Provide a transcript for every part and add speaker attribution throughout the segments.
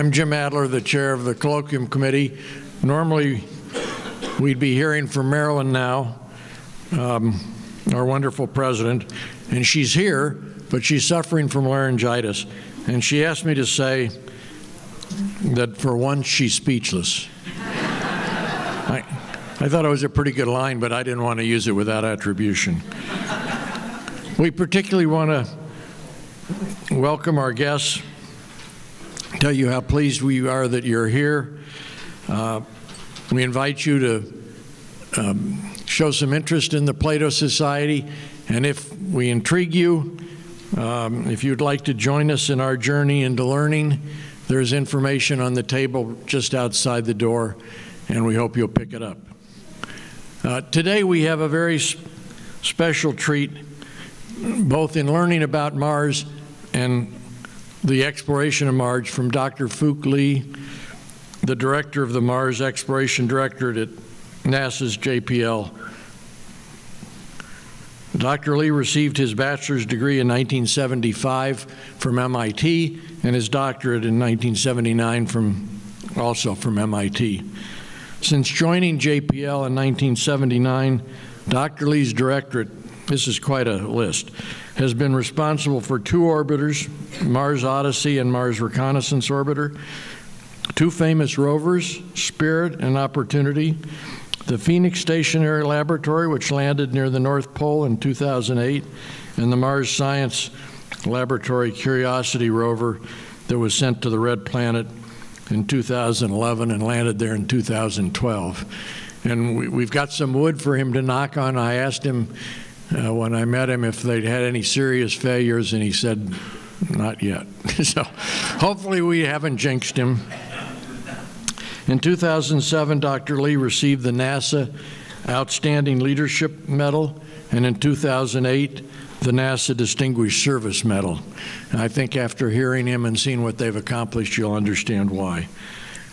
Speaker 1: I'm Jim Adler, the chair of the colloquium committee. Normally, we'd be hearing from Marilyn now, um, our wonderful president, and she's here, but she's suffering from laryngitis. And she asked me to say that for once she's speechless. I, I thought it was a pretty good line, but I didn't want to use it without attribution. We particularly want to welcome our guests, tell you how pleased we are that you're here. Uh, we invite you to um, show some interest in the Plato Society, and if we intrigue you, um, if you'd like to join us in our journey into learning, there's information on the table just outside the door, and we hope you'll pick it up. Uh, today we have a very special treat, both in learning about Mars and the exploration of Mars from Dr. Fuk Li, the director of the Mars Exploration Directorate at NASA's JPL. Dr. Li received his bachelor's degree in 1975 from MIT and his doctorate in 1979 from also from MIT. Since joining JPL in 1979, Dr. Li's directorate, this is quite a list, has been responsible for two orbiters, Mars Odyssey and Mars Reconnaissance Orbiter, two famous rovers, Spirit and Opportunity, the Phoenix Stationary Laboratory, which landed near the North Pole in 2008, and the Mars Science Laboratory Curiosity rover that was sent to the Red Planet in 2011 and landed there in 2012. And we, have got some wood for him to knock on. I asked him uh, when I met him if they'd had any serious failures, and he said, not yet. so hopefully we haven't jinxed him. In 2007, Dr. Li received the NASA Outstanding Leadership Medal, and in 2008, the NASA Distinguished Service Medal. And I think after hearing him and seeing what they've accomplished, you'll understand why.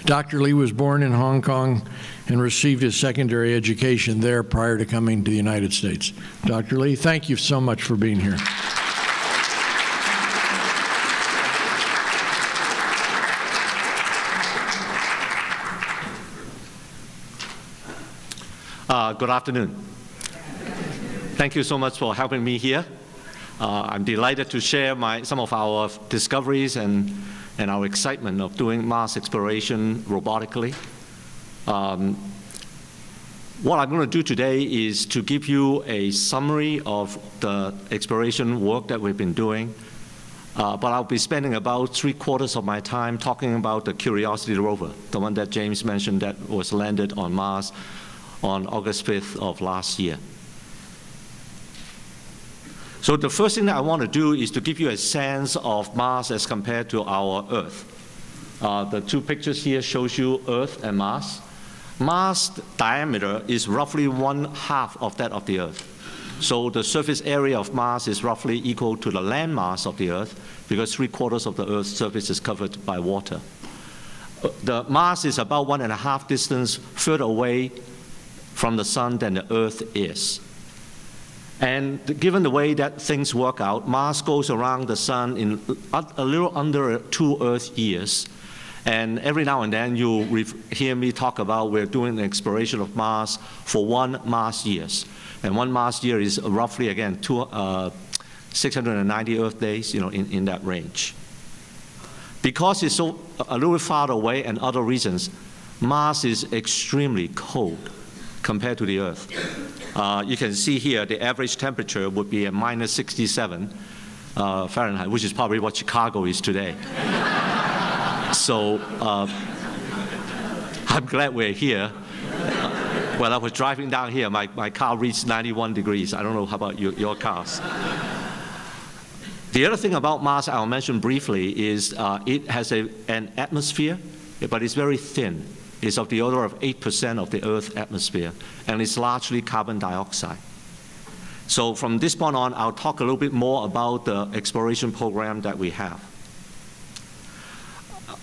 Speaker 1: Dr. Li was born in Hong Kong and received his secondary education there prior to coming to the United States. Dr. Li, thank you so much for being here.
Speaker 2: Uh, good afternoon. Thank you so much for helping me here. Uh, I'm delighted to share my, some of our discoveries and, and our excitement of doing Mars exploration robotically. Um, what I'm going to do today is to give you a summary of the exploration work that we've been doing. Uh, but I'll be spending about three quarters of my time talking about the Curiosity rover, the one that James mentioned that was landed on Mars on August 5th of last year. So the first thing that I want to do is to give you a sense of Mars as compared to our Earth. Uh, the two pictures here shows you Earth and Mars. Mars diameter is roughly one half of that of the Earth. So the surface area of Mars is roughly equal to the land mass of the Earth because three quarters of the Earth's surface is covered by water. Uh, the Mars is about one and a half distance further away from the sun than the Earth is. And given the way that things work out, Mars goes around the sun in a little under two Earth years. And every now and then you hear me talk about we're doing an exploration of Mars for one Mars years. And one Mars year is roughly, again, two, uh, 690 Earth days, you know, in, in that range. Because it's so a little far away and other reasons, Mars is extremely cold compared to the Earth. Uh, you can see here the average temperature would be at minus 67 uh, Fahrenheit, which is probably what Chicago is today. so uh, I'm glad we're here. Uh, when I was driving down here, my, my car reached 91 degrees. I don't know how about your, your cars. The other thing about Mars I'll mention briefly is uh, it has a, an atmosphere, but it's very thin is of the order of 8% of the Earth's atmosphere, and it's largely carbon dioxide. So from this point on, I'll talk a little bit more about the exploration program that we have.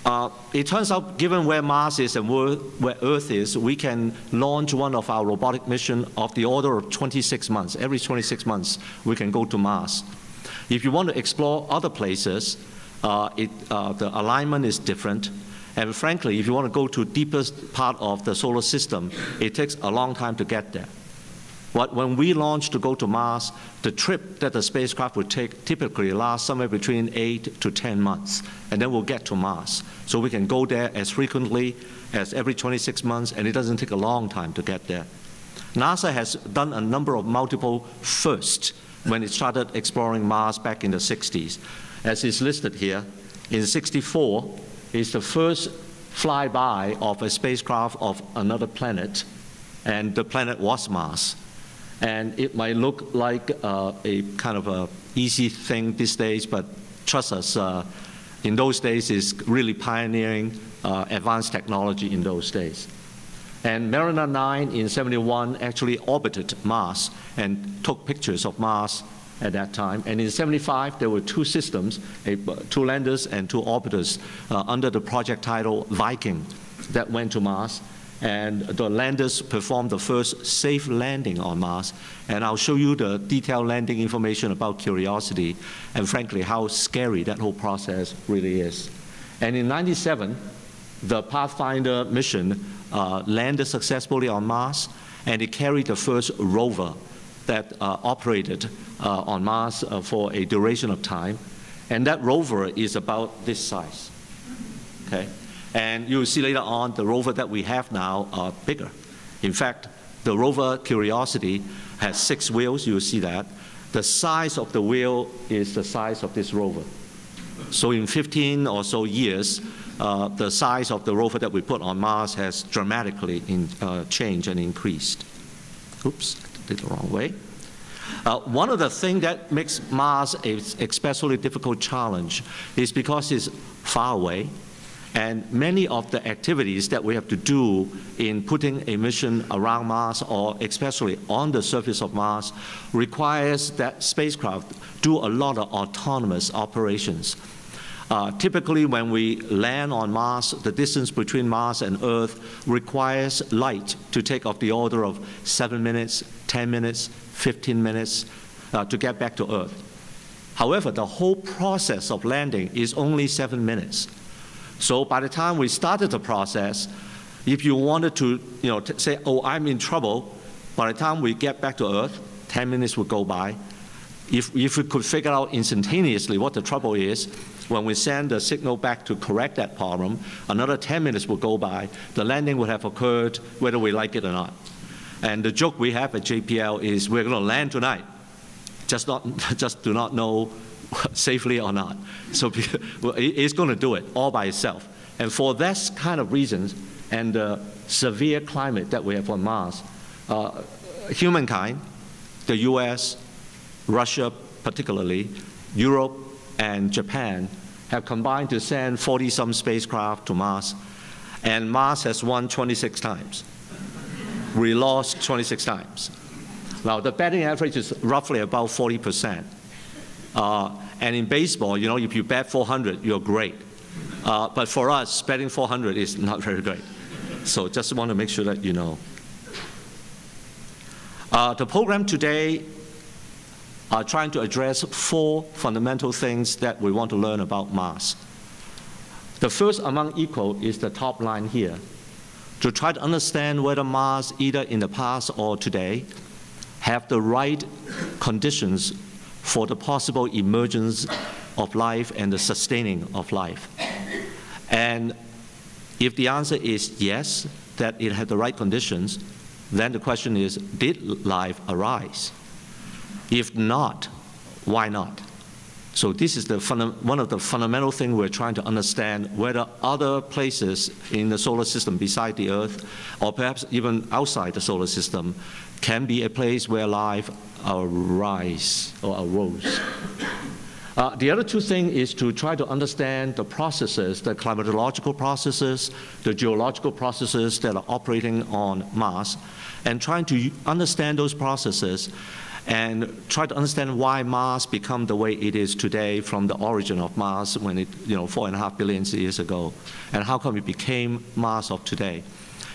Speaker 2: Uh, it turns out, given where Mars is and where, Earth is, we can launch one of our robotic mission of the order of 26 months. Every 26 months, we can go to Mars. If you want to explore other places, uh, it, uh, the alignment is different And frankly, if you want to go to deepest part of the solar system, it takes a long time to get there. But when we launched to go to Mars, the trip that the spacecraft would take typically lasts somewhere between 8 to 10 months, and then we'll get to Mars. So we can go there as frequently as every 26 months, and it doesn't take a long time to get there. NASA has done a number of multiple firsts when it started exploring Mars back in the 60s. As is listed here, in 64 is the first flyby of a spacecraft of another planet, and the planet was Mars. And it might look like uh, a kind of a easy thing these days, but trust us, uh, in those days is really pioneering uh, advanced technology in those days. And Mariner 9 in 71 actually orbited Mars and took pictures of Mars at that time. And in 75, there were two systems, a, two landers and two orbiters uh, under the project title Viking that went to Mars and the landers performed the first safe landing on Mars. And I'll show you the detailed landing information about Curiosity and frankly how scary that whole process really is. And in 97, the Pathfinder mission uh, landed successfully on Mars and it carried the first rover that uh, operated uh, on Mars uh, for a duration of time. And that rover is about this size. Okay? And you'll see later on the rover that we have now are bigger. In fact, the rover Curiosity has six wheels, you'll see that. The size of the wheel is the size of this rover. So in 15 or so years, uh, the size of the rover that we put on Mars has dramatically in, uh, changed and increased. Oops, did the wrong way. Uh, one of the things that makes Mars a especially difficult challenge is because it's far away and many of the activities that we have to do in putting a mission around Mars or especially on the surface of Mars requires that spacecraft do a lot of autonomous operations. Uh, typically, when we land on Mars, the distance between Mars and Earth requires light to take of the order of 7 minutes, 10 minutes, 15 minutes uh, to get back to Earth. However, the whole process of landing is only 7 minutes. So by the time we started the process, if you wanted to you know, say, oh, I'm in trouble, by the time we get back to Earth, 10 minutes would go by. If, if we could figure out instantaneously what the trouble is, when we send the signal back to correct that problem, another 10 minutes would go by. The landing would have occurred whether we like it or not. And the joke we have at JPL is we're going to land tonight. Just, not, just do not know safely or not. So it's going to do it all by itself. And for that kind of reasons and the severe climate that we have on Mars, uh, humankind, the US, Russia particularly, Europe, and Japan have combined to send 40 some spacecraft to Mars, and Mars has won 26 times. We lost 26 times. Now, the batting average is roughly about 40 percent. Uh, and in baseball, you know, if you bat 400, you're great. Uh, but for us, batting 400 is not very great. So just want to make sure that you know. Uh, the program today are trying to address four fundamental things that we want to learn about Mars. The first among equal is the top line here. To try to understand whether Mars, either in the past or today, have the right conditions for the possible emergence of life and the sustaining of life? And if the answer is yes, that it had the right conditions, then the question is, did life arise? If not, why not? So this is the one of the fundamental things we're trying to understand whether other places in the solar system beside the Earth, or perhaps even outside the solar system, can be a place where life arise or arose. Uh, the other two things is to try to understand the processes, the climatological processes, the geological processes that are operating on Mars, and trying to understand those processes and try to understand why Mars became the way it is today from the origin of Mars when it, you know, four and a half billion years ago, and how come it became Mars of today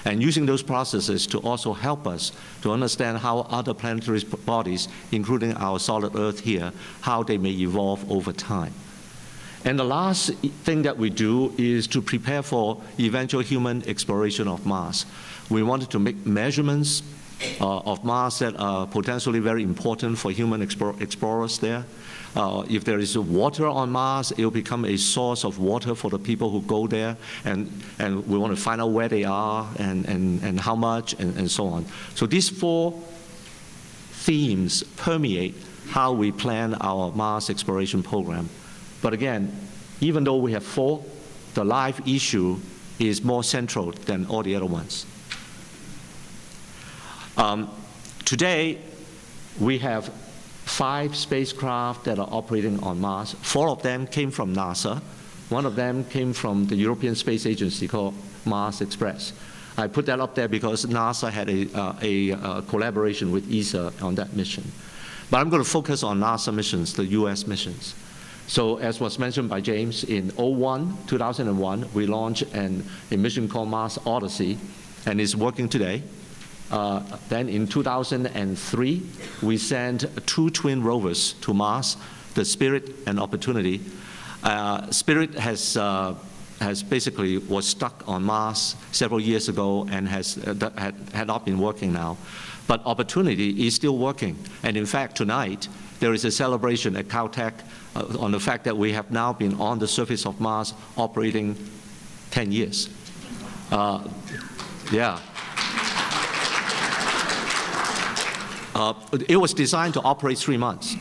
Speaker 2: and using those processes to also help us to understand how other planetary bodies, including our solid Earth here, how they may evolve over time. And the last thing that we do is to prepare for eventual human exploration of Mars. We wanted to make measurements uh, of Mars that are potentially very important for human explore explorers there. Uh, if there is water on Mars, it will become a source of water for the people who go there, and, and we want to find out where they are and, and, and how much and, and so on. So these four themes permeate how we plan our Mars exploration program. But again, even though we have four, the life issue is more central than all the other ones. Um, today, we have five spacecraft that are operating on Mars. Four of them came from NASA. One of them came from the European Space Agency called Mars Express. I put that up there because NASA had a, uh, a uh, collaboration with ESA on that mission. But I'm going to focus on NASA missions, the US missions. So as was mentioned by James, in 01, 2001, we launched an, a mission called Mars Odyssey, and it's working today. Uh, then in 2003, we sent two twin rovers to Mars, the Spirit and Opportunity. Uh, Spirit has uh, has basically was stuck on Mars several years ago and has uh, had, had not been working now. But Opportunity is still working. And in fact, tonight, there is a celebration at Caltech uh, on the fact that we have now been on the surface of Mars operating 10 years. Yeah. Uh, it was designed to operate three months.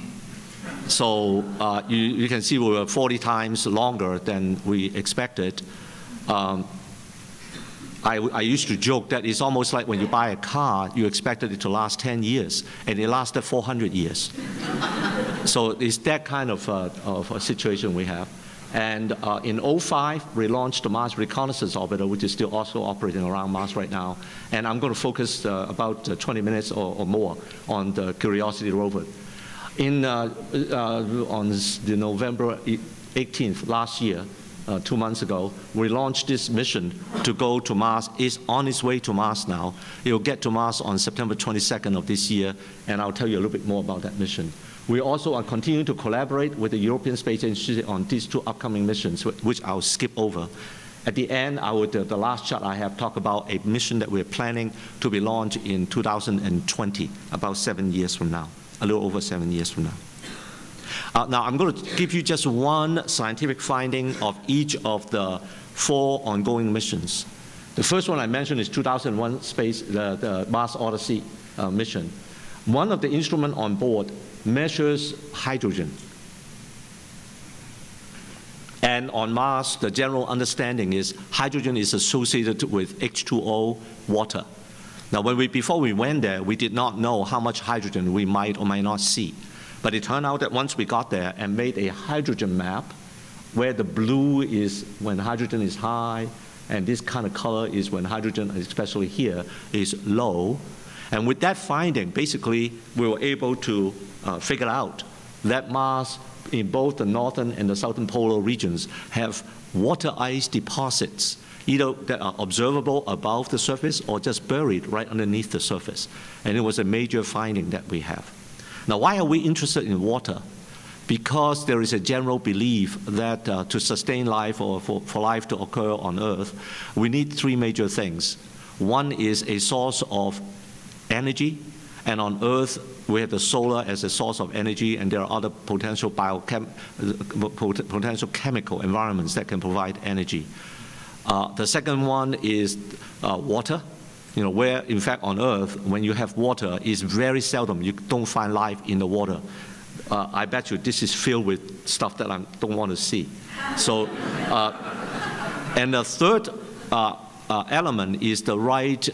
Speaker 2: So uh, you, you, can see we were 40 times longer than we expected. Um, I, I, used to joke that it's almost like when you buy a car, you expected it to last 10 years, and it lasted 400 years. so it's that kind of, uh, of a situation we have. And uh, in 05, we launched the Mars Reconnaissance Orbiter, which is still also operating around Mars right now. And I'm going to focus uh, about uh, 20 minutes or, or, more on the Curiosity rover. In, uh, uh, on the November 18th last year, uh, two months ago, we launched this mission to go to Mars. It's on its way to Mars now. It will get to Mars on September 22nd of this year, and I'll tell you a little bit more about that mission. We also are continuing to collaborate with the European Space Agency on these two upcoming missions, which I'll skip over. At the end, I would, uh, the last chart I have talked about a mission that we're planning to be launched in 2020, about seven years from now, a little over seven years from now. Uh, now, I'm going to give you just one scientific finding of each of the four ongoing missions. The first one I mentioned is 2001 Space, the, the Mars Odyssey uh, mission. One of the instruments on board measures hydrogen. And on Mars, the general understanding is hydrogen is associated with H2O, water. Now, when we, before we went there, we did not know how much hydrogen we might or might not see. But it turned out that once we got there and made a hydrogen map, where the blue is when hydrogen is high, and this kind of color is when hydrogen, especially here, is low. And with that finding, basically, we were able to uh, figure out that Mars, in both the northern and the southern polar regions, have water ice deposits, either that are observable above the surface or just buried right underneath the surface. And it was a major finding that we have. Now, why are we interested in water? Because there is a general belief that uh, to sustain life or for, for life to occur on Earth, we need three major things. One is a source of energy, and on Earth, we have the solar as a source of energy, and there are other potential, biochem potential chemical environments that can provide energy. Uh, the second one is uh, water you know, where in fact on Earth, when you have water, it's very seldom you don't find life in the water. Uh, I bet you this is filled with stuff that I don't want to see. So, uh, and the third uh, uh element is the right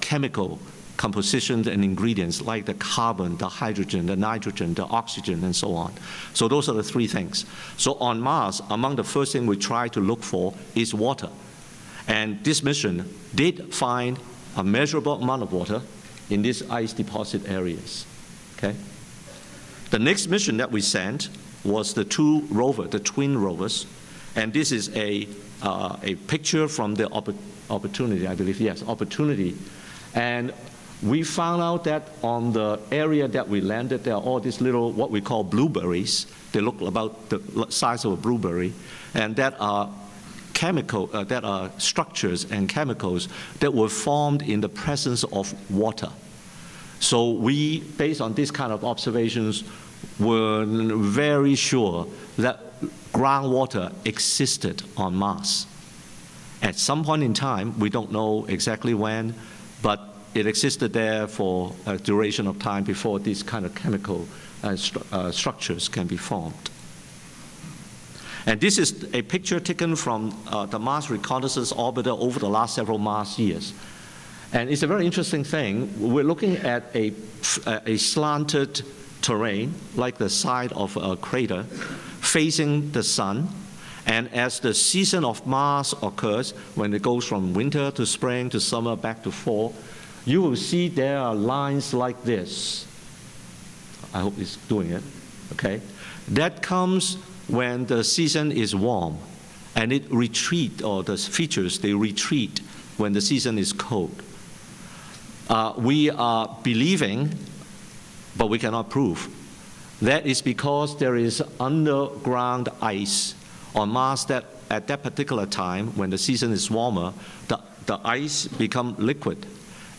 Speaker 2: chemical compositions and ingredients like the carbon, the hydrogen, the nitrogen, the oxygen, and so on. So those are the three things. So on Mars, among the first thing we try to look for is water. And this mission did find a measurable amount of water in these ice deposit areas. Okay? The next mission that we sent was the two rover, the twin rovers, and this is a, uh, a picture from the opp opportunity, I believe, yes, opportunity. And we found out that on the area that we landed, there are all these little, what we call blueberries. They look about the size of a blueberry, and that are chemical, uh, that are structures and chemicals that were formed in the presence of water. So we, based on this kind of observations, were very sure that groundwater existed on Mars. At some point in time, we don't know exactly when, but it existed there for a duration of time before these kind of chemical uh, stru uh, structures can be formed. And this is a picture taken from uh, the Mars Reconnaissance Orbiter over the last several Mars years. And it's a very interesting thing. We're looking at a, a slanted terrain, like the side of a crater, facing the sun. And as the season of Mars occurs, when it goes from winter to spring to summer back to fall, you will see there are lines like this. I hope it's doing it, okay? That comes when the season is warm and it retreat, or the features, they retreat when the season is cold. Uh, we are believing, but we cannot prove. That is because there is underground ice on Mars that at that particular time, when the season is warmer, the, the ice become liquid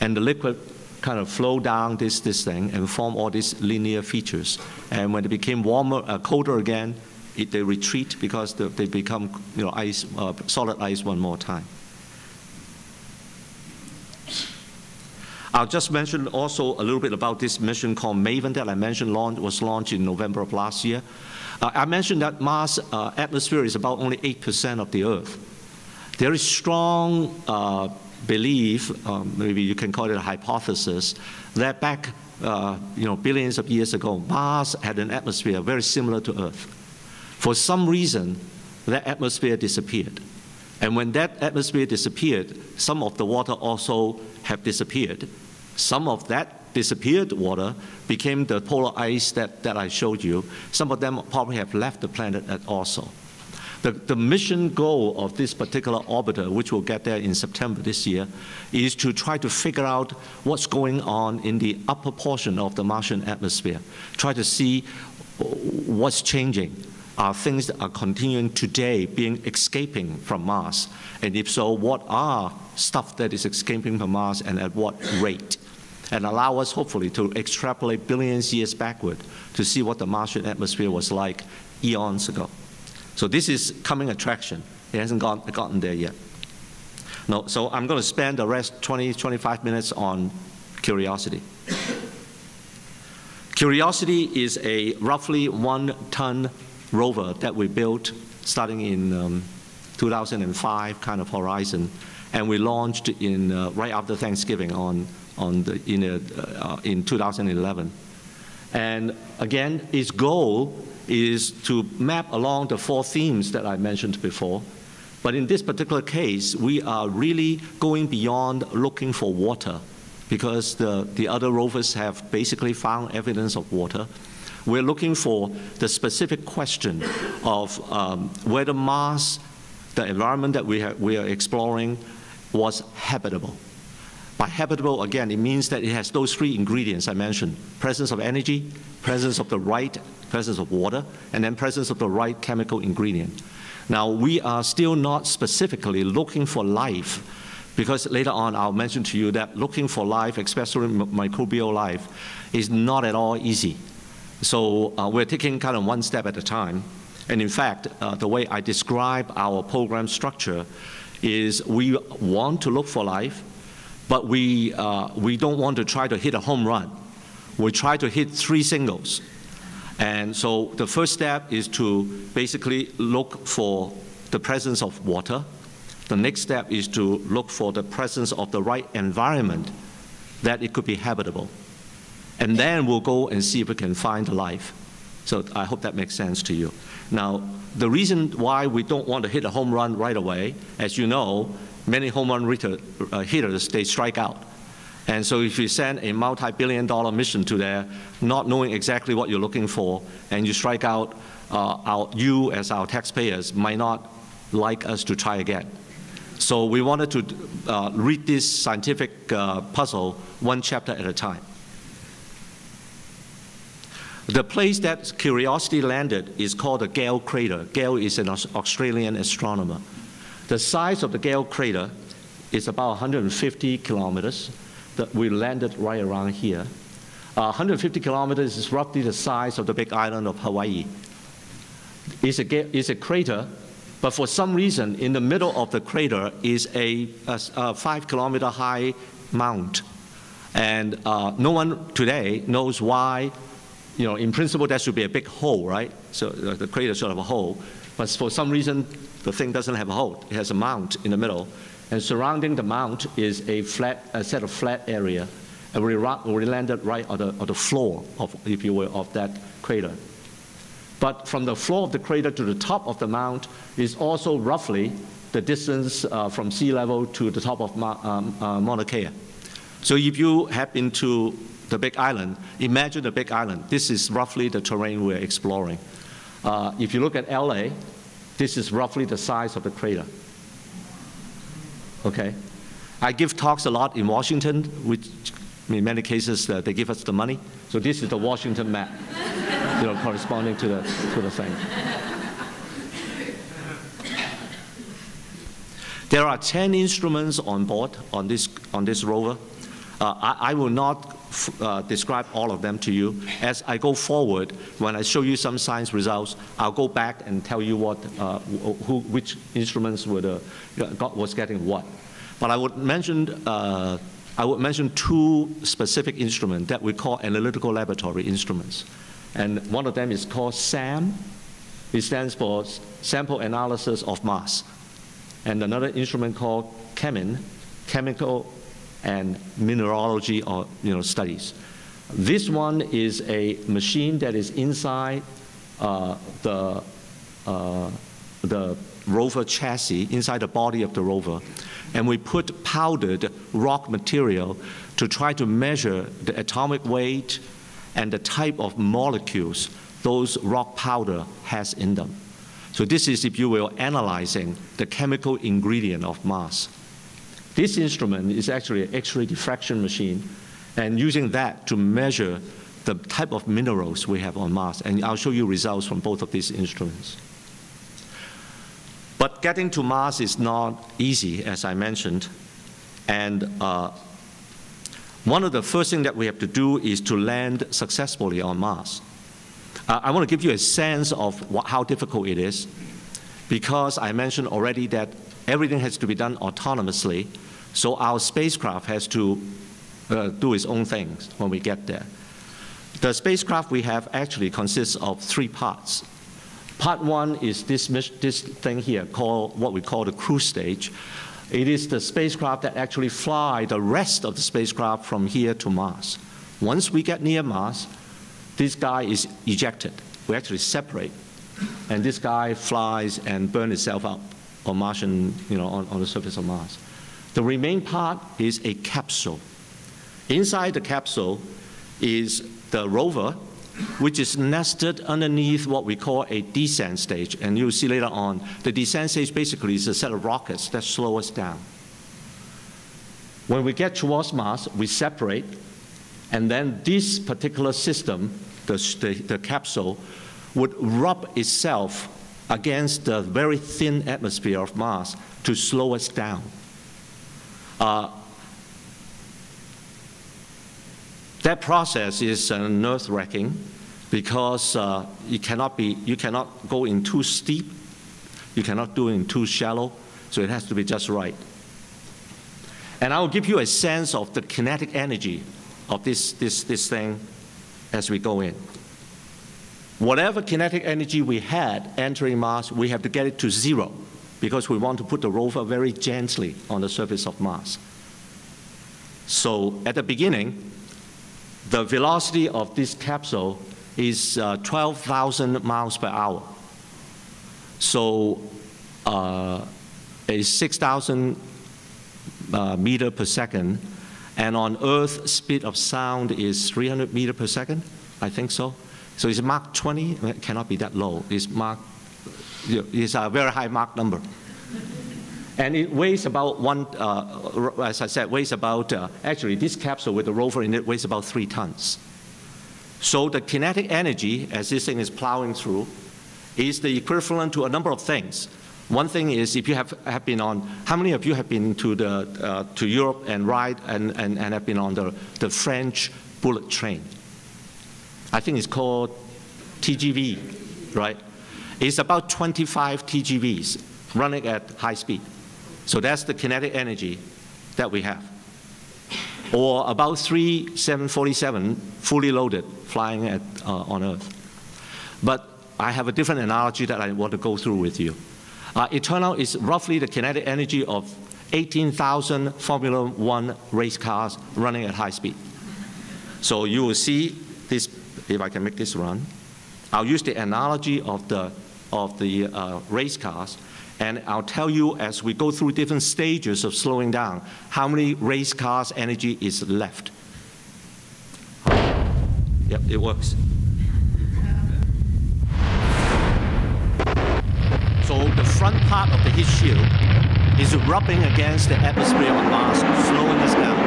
Speaker 2: and the liquid kind of flow down this, this thing and form all these linear features. And when it became warmer, uh, colder again, it, they retreat because the, they become you know, ice, uh, solid ice one more time. I'll just mention also a little bit about this mission called MAVEN that I mentioned launch, was launched in November of last year. Uh, I mentioned that Mars uh, atmosphere is about only 8% of the Earth. There is strong belief, um, maybe you can call it a hypothesis, that back uh, you know, billions of years ago, Mars had an atmosphere very similar to Earth. For some reason, that atmosphere disappeared. And when that atmosphere disappeared, some of the water also have disappeared. Some of that disappeared water became the polar ice that, that I showed you. Some of them probably have left the planet also. The, the mission goal of this particular orbiter, which will get there in September this year, is to try to figure out what's going on in the upper portion of the Martian atmosphere, try to see what's changing. Are things that are continuing today being escaping from Mars? And if so, what are stuff that is escaping from Mars and at what rate? And allow us, hopefully, to extrapolate billions of years backward to see what the Martian atmosphere was like eons ago. So this is coming attraction. It hasn't gone, gotten there yet. No, so I'm going to spend the rest 20, 25 minutes on curiosity. Curiosity is a roughly one ton rover that we built starting in um, 2005 kind of horizon. And we launched in, uh, right after Thanksgiving on, on the, in, a, uh, in 2011. And again, its goal is to map along the four themes that I mentioned before. But in this particular case, we are really going beyond looking for water because the, the other rovers have basically found evidence of water. We're looking for the specific question of um, whether Mars, the environment that we, we are exploring, was habitable. By habitable, again, it means that it has those three ingredients I mentioned, presence of energy, presence of the right, presence of water, and then presence of the right chemical ingredient. Now, we are still not specifically looking for life because later on I'll mention to you that looking for life, especially microbial life, is not at all easy. So uh, we're taking kind of one step at a time. And in fact, uh, the way I describe our program structure is we want to look for life, but we, uh, we don't want to try to hit a home run. We try to hit three singles. And so the first step is to basically look for the presence of water. The next step is to look for the presence of the right environment that it could be habitable. And then we'll go and see if we can find life. So I hope that makes sense to you. Now, the reason why we don't want to hit a home run right away, as you know, many home run hitter, uh, hitters, they strike out. And so if you send a multi-billion dollar mission to there, not knowing exactly what you're looking for, and you strike out, uh, our, you as our taxpayers might not like us to try again. So we wanted to uh, read this scientific uh, puzzle one chapter at a time. The place that Curiosity landed is called the Gale Crater. Gale is an Australian astronomer. The size of the Gale Crater is about 150 kilometers. That we landed right around here. Uh, 150 kilometers is roughly the size of the big island of Hawaii. It's a, it's a crater, but for some reason, in the middle of the crater is a, a, a five kilometer high mount. And uh, no one today knows why you know, in principle, that should be a big hole, right? So uh, the crater should have a hole. But for some reason, the thing doesn't have a hole. It has a mount in the middle. And surrounding the mount is a flat, a set of flat area. And we, we landed right on the, on the floor, of, if you will, of that crater. But from the floor of the crater to the top of the mount is also roughly the distance uh, from sea level to the top of Ma um, uh, Mauna Kea. So if you happen to the big island, imagine the big island. This is roughly the terrain we're exploring. Uh, if you look at LA, this is roughly the size of the crater. Okay? I give talks a lot in Washington, which in many cases uh, they give us the money. So this is the Washington map, you know, corresponding to the, to the thing. There are 10 instruments on board on this, on this rover. Uh, I, I, will not uh, describe all of them to you. As I go forward, when I show you some science results, I'll go back and tell you what, uh, who, which instruments were the, got, was getting what. But I would mention, uh, I would mention two specific instruments that we call analytical laboratory instruments. And one of them is called SAM. It stands for Sample Analysis of Mass. And another instrument called CHEMIN, Chemical and mineralogy or you know studies. This one is a machine that is inside uh, the uh, the rover chassis, inside the body of the rover, and we put powdered rock material to try to measure the atomic weight and the type of molecules those rock powder has in them. So this is, if you will, analyzing the chemical ingredient of Mars. This instrument is actually an X-ray diffraction machine, and using that to measure the type of minerals we have on Mars. And I'll show you results from both of these instruments. But getting to Mars is not easy, as I mentioned. And uh, one of the first things that we have to do is to land successfully on Mars. Uh, I want to give you a sense of what, how difficult it is, because I mentioned already that everything has to be done autonomously. So our spacecraft has to uh, do its own things when we get there. The spacecraft we have actually consists of three parts. Part one is this, this thing here called what we call the cruise stage. It is the spacecraft that actually fly the rest of the spacecraft from here to Mars. Once we get near Mars, this guy is ejected. We actually separate. And this guy flies and burns itself up on Martian, you know, on, on the surface of Mars. The remaining part is a capsule. Inside the capsule is the rover, which is nested underneath what we call a descent stage. And you'll see later on, the descent stage basically is a set of rockets that slow us down. When we get towards Mars, we separate, and then this particular system, the, the, the capsule, would rub itself against the very thin atmosphere of Mars to slow us down. Uh, that process is uh, nerve-wracking because uh, you cannot be you cannot go in too steep, you cannot do it in too shallow, so it has to be just right. And I will give you a sense of the kinetic energy of this, this, this thing as we go in. Whatever kinetic energy we had entering Mars, we have to get it to zero because we want to put the rover very gently on the surface of Mars. So at the beginning, the velocity of this capsule is uh, 12,000 miles per hour. So uh, it's 6,000 uh, meter per second, and on Earth, speed of sound is 300 meter per second, I think so. So it's Mach 20, it cannot be that low. It's Mach, it's a very high Mach number. And it weighs about one, uh, as I said, weighs about, uh, actually, this capsule with the rover in it weighs about three tons. So the kinetic energy, as this thing is plowing through, is the equivalent to a number of things. One thing is if you have, have been on, how many of you have been to, the, uh, to Europe and ride and, and, and have been on the, the French bullet train? I think it's called TGV, right? It's about 25 TGVs running at high speed. So that's the kinetic energy that we have. Or about three 747 fully loaded flying at, uh, on Earth. But I have a different analogy that I want to go through with you. Uh, it turned out it's roughly the kinetic energy of 18,000 Formula One race cars running at high speed. So you will see this, if I can make this run. I'll use the analogy of the, of the uh, race cars and I'll tell you as we go through different stages of slowing down, how many race cars energy is left. Yep, it works. So the front part of the heat shield is rubbing against the atmosphere of Mars, slowing us down.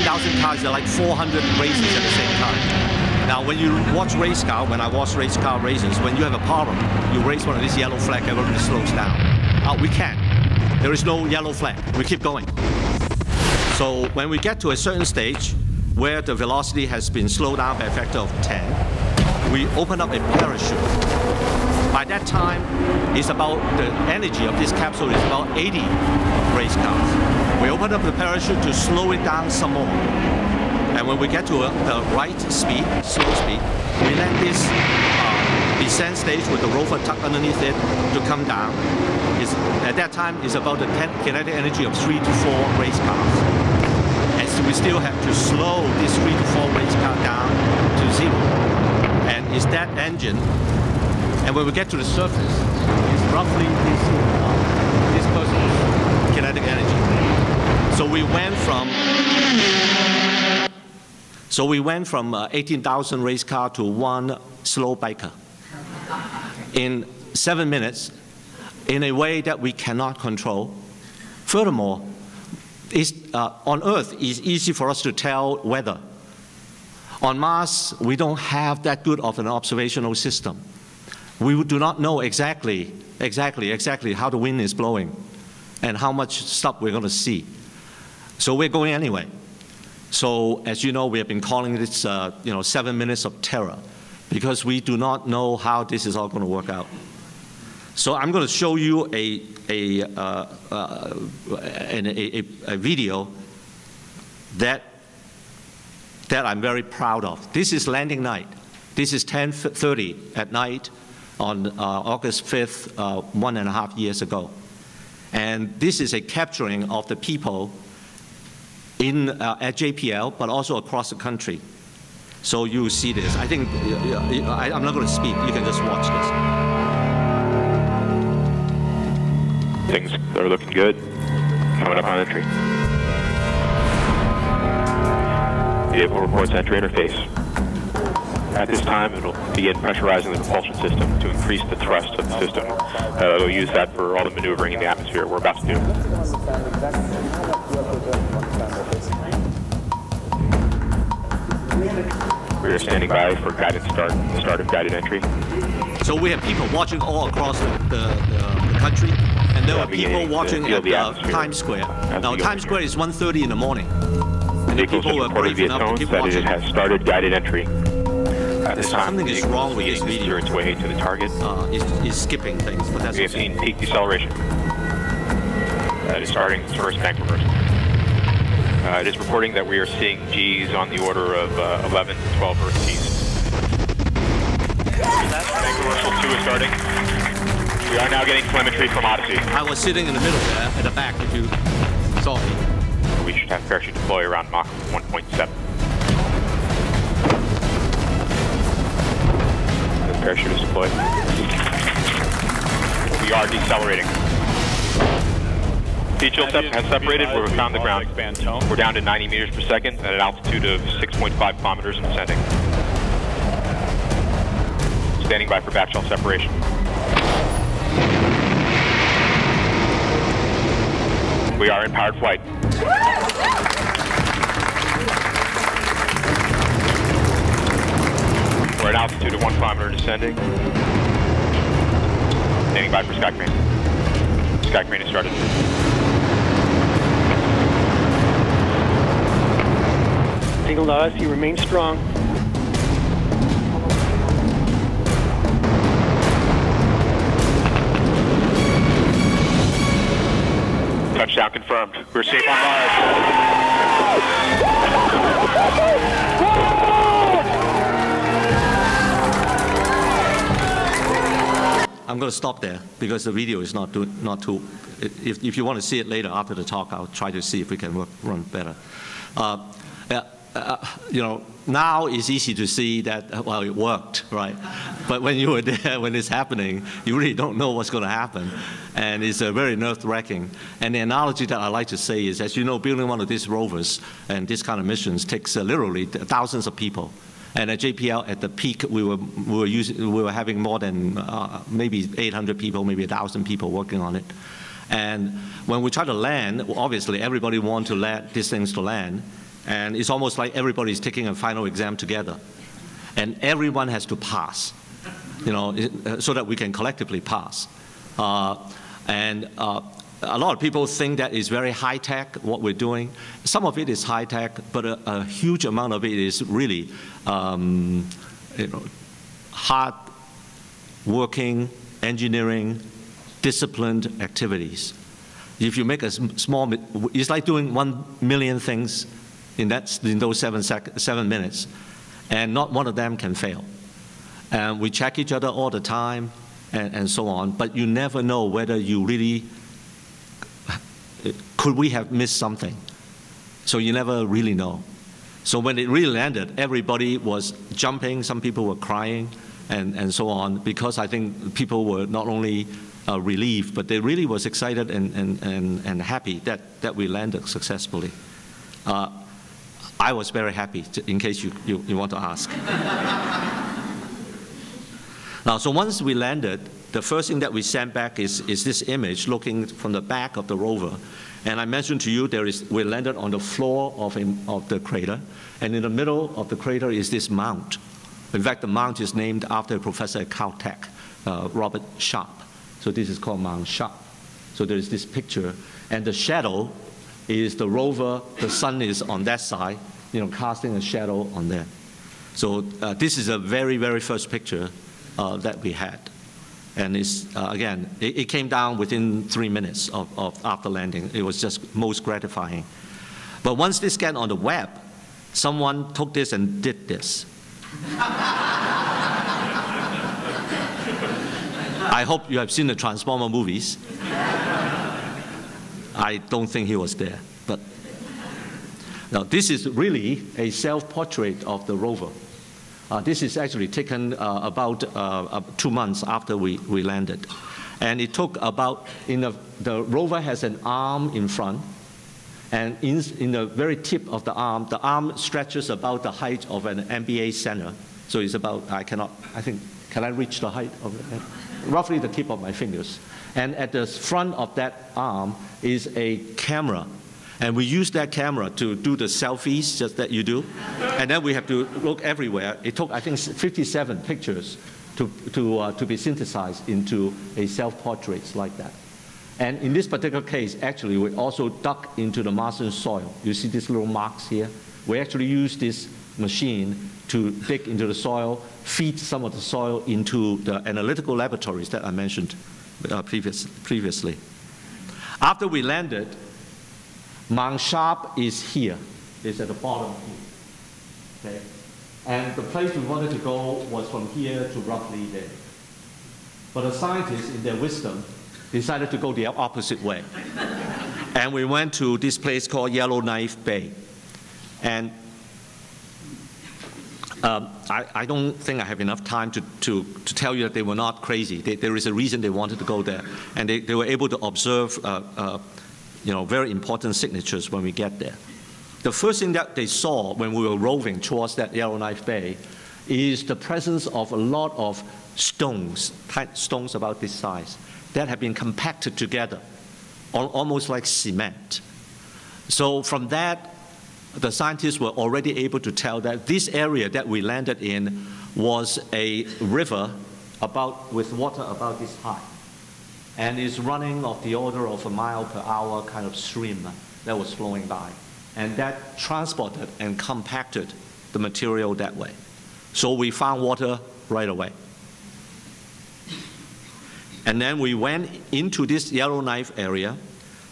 Speaker 2: Cars are like 400 races at the same time. Now, when you watch race car, when I watch race car races, when you have a problem, you raise one of these yellow flag, everybody slows down. Uh, we can't. There is no yellow flag. We keep going. So when we get to a certain stage where the velocity has been slowed down by a factor of 10, we open up a parachute. By that time, it's about the energy of this capsule is about 80 race cars. We open up the parachute to slow it down some more. And when we get to a, the right speed, slow speed, we let this uh, descent stage with the rover tucked underneath it to come down. It's, at that time, it's about the kinetic energy of three to four race cars. And so we still have to slow this three to four race car down to zero. And it's that engine. And when we get to the surface, it's roughly this, uh, this person's kinetic energy. So we went from so we went from uh, 18,000 race car to one slow biker in seven minutes in a way that we cannot control. Furthermore, uh, on Earth, it's easy for us to tell weather. On Mars, we don't have that good of an observational system. We do not know exactly, exactly, exactly how the wind is blowing and how much stuff we're going to see. So we're going anyway. So as you know, we have been calling this, uh, you know, seven minutes of terror because we do not know how this is all going to work out. So I'm going to show you a, a, uh, uh, a, a, a video that, that I'm very proud of. This is landing night. This is 10.30 at night on uh, August 5th, uh, one and a half years ago. And this is a capturing of the people in, uh, at JPL, but also across the country. So you see this. I think, I, I'm not going to speak. You can just watch
Speaker 3: this. Things are looking good. Coming up on entry. Vehicle reports entry interface. At this time, it'll begin pressurizing the propulsion system to increase the thrust of the system. Uh, we'll use that for all the maneuvering in the atmosphere we're about to do. We are standing by for guided start, start of guided entry.
Speaker 2: So we have people watching all across the, the, the country, and there yeah, are people watching at uh, Times Square. now, Times Square is 1.30 in the morning.
Speaker 3: And the people are brave enough to keep that watching. it has started guided entry. At this time,
Speaker 2: something is wrong with this video.
Speaker 3: its way to the target.
Speaker 2: Uh, it's, it's skipping things, but that's
Speaker 3: We have seen peak deceleration. That is starting its first bank reversal. Uh, it is reporting that we are seeing G's on the order of uh, 11 to 12 Earth G's. Bank reversal 2 is starting. We are now getting telemetry from Odyssey.
Speaker 2: I was sitting in the middle there, at the back, if you saw me.
Speaker 3: We should have parachute deploy around Mach 1.7. parachute is deployed. We are decelerating. Sep- has separated. We're found the ground. We're down to 90 meters per second at an altitude of 6.5 kilometers and descending. Standing by for backshell separation. We are in powered flight. We're at altitude of one kilometer and descending. Standing by for sky crane. Sky crane is started.
Speaker 4: To us, you remain strong.
Speaker 3: Touchdown confirmed. We're safe on Mars.
Speaker 2: I'm going to stop there because the video is not too, not too. If, if you want to see it later after the talk, I'll try to see if we can work, run better. Uh, uh, uh, you know, now it's easy to see that well it worked, right? But when you were there, when it's happening, you really don't know what's going to happen, and it's very nerve-wracking. And the analogy that I like to say is, as you know, building one of these rovers and this kind of missions takes uh, literally thousands of people. And at JPL, at the peak, we were, we were, using, we were having more than uh, maybe 800 people, maybe 1,000 people working on it. And when we try to land, obviously everybody wants to land, these things to land. And it's almost like everybody's taking a final exam together. And everyone has to pass, you know, so that we can collectively pass. Uh, and uh, a lot of people think that it's very high tech what we're doing. Some of it is high tech, but a, a huge amount of it is really, um, you know, hard working, engineering, disciplined activities. If you make a small, it's like doing one million things in, that, in those seven, sec- seven minutes, and not one of them can fail. And we check each other all the time, and, and so on, but you never know whether you really, could we have missed something? So you never really know. So when it really landed, everybody was jumping, some people were crying, and, and so on, because I think people were not only uh, relieved, but they really was excited and, and, and, and happy that, that we landed successfully. Uh, I was very happy, in case you, you, you want to ask. Now, so once we landed, the first thing that we sent back is, is this image looking from the back of the rover. And I mentioned to you there is, we landed on the floor of, of the crater, and in the middle of the crater is this mount. In fact, the mount is named after a professor at Caltech, uh, Robert Sharp. So this is called Mount Sharp. So there is this picture, and the shadow is the rover, the sun is on that side, you know, casting a shadow on there. So uh, this is a very, very first picture uh, that we had. And it's, uh, again, it, it came down within three minutes of, of after landing. It was just most gratifying. But once this got on the web, someone took this and did this. I hope you have seen the Transformer movies. I don't think he was there, but now this is really a self-portrait of the rover. Uh, this is actually taken uh, about uh, two months after we, we landed. And it took about, in the, the rover has an arm in front, and in, in the very tip of the arm, the arm stretches about the height of an NBA center. So it's about, I cannot, I think, can I reach the height of it? Roughly the tip of my fingers. And at the front of that arm is a camera and we use that camera to do the selfies just that you do. And then we have to look everywhere. It took, I think, 57 pictures to, to, uh, to be synthesized into a self-portrait like that. And in this particular case, actually, we also dug into the Martian soil. You see these little marks here? We actually use this machine to dig into the soil, feed some of the soil into the analytical laboratories that I mentioned uh, previous, previously. After we landed, Mount Sharp is here. It's at the bottom here. Okay? And the place we wanted to go was from here to roughly there. But the scientists, in their wisdom, decided to go the opposite way. and we went to this place called Yellowknife Bay. And um, I, I, don't think I have enough time to, to, to tell you that they were not crazy. They, there is a reason they wanted to go there. And they, they were able to observe uh, uh, you know, very important signatures when we get there. The first thing that they saw when we were roving towards that Yellowknife Bay is the presence of a lot of stones, stones about this size, that have been compacted together, almost like cement. So from that, the scientists were already able to tell that this area that we landed in was a river about, with water about this high and is running of the order of a mile per hour kind of stream that was flowing by. And that transported and compacted the material that way. So we found water right away. And then we went into this Yellowknife area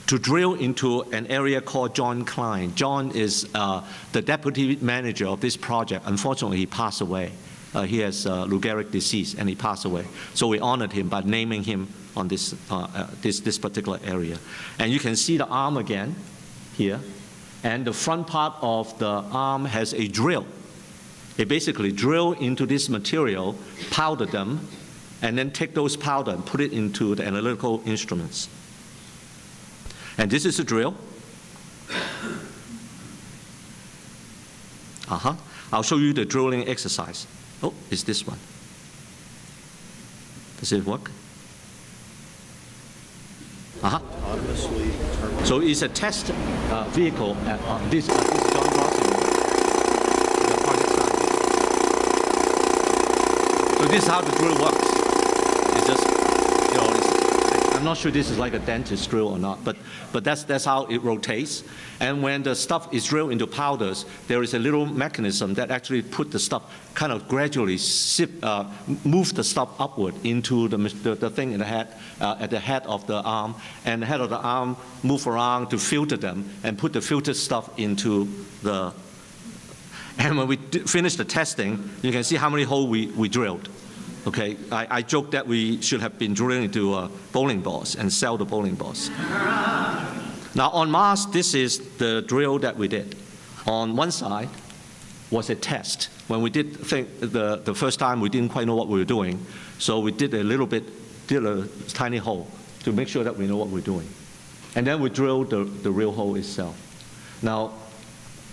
Speaker 2: to drill into an area called John Klein. John is uh, the deputy manager of this project. Unfortunately, he passed away. Uh, he has uh, Lou Gehrig disease and he passed away. So we honored him by naming him on this, uh, this, this particular area. And you can see the arm again here. And the front part of the arm has a drill. It basically drill into this material, powder them, and then take those powder and put it into the analytical instruments. And this is a drill. Uh-huh. I'll show you the drilling exercise. Oh, it's this one. Does it work? Uh-huh. So it's a test uh, vehicle at uh, this, uh, this John Crossing, the project site. So this is how the drill works. It's just, you know, it's I'm not sure this is like a dentist drill or not, but, but that's, that's how it rotates. And when the stuff is drilled into powders, there is a little mechanism that actually put the stuff, kind of gradually sip, uh, move the stuff upward into the, the, the thing in the head, uh, at the head of the arm, and the head of the arm move around to filter them and put the filtered stuff into the and when we finish the testing, you can see how many holes we, we drilled. Okay, I, I joke that we should have been drilling into uh, bowling balls and sell the bowling balls. now on Mars, this is the drill that we did. On one side was a test. When we did think the, the first time, we didn't quite know what we were doing, so we did a little bit, did a tiny hole to make sure that we know what we're doing. And then we drilled the, the real hole itself. Now,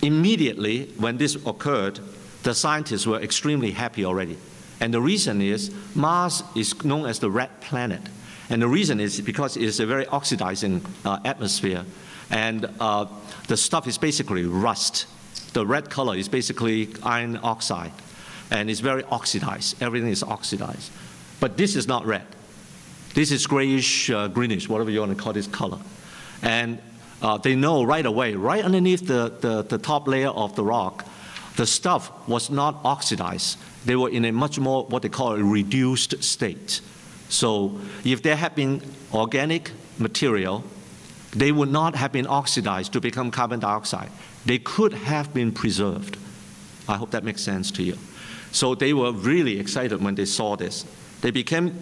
Speaker 2: immediately when this occurred, the scientists were extremely happy already and the reason is Mars is known as the red planet. And the reason is because it is a very oxidizing uh, atmosphere. And uh, the stuff is basically rust. The red color is basically iron oxide. And it's very oxidized. Everything is oxidized. But this is not red. This is grayish, uh, greenish, whatever you want to call this color. And uh, they know right away, right underneath the, the, the top layer of the rock, the stuff was not oxidized they were in a much more what they call a reduced state. So if there had been organic material, they would not have been oxidized to become carbon dioxide. They could have been preserved. I hope that makes sense to you. So they were really excited when they saw this. They became,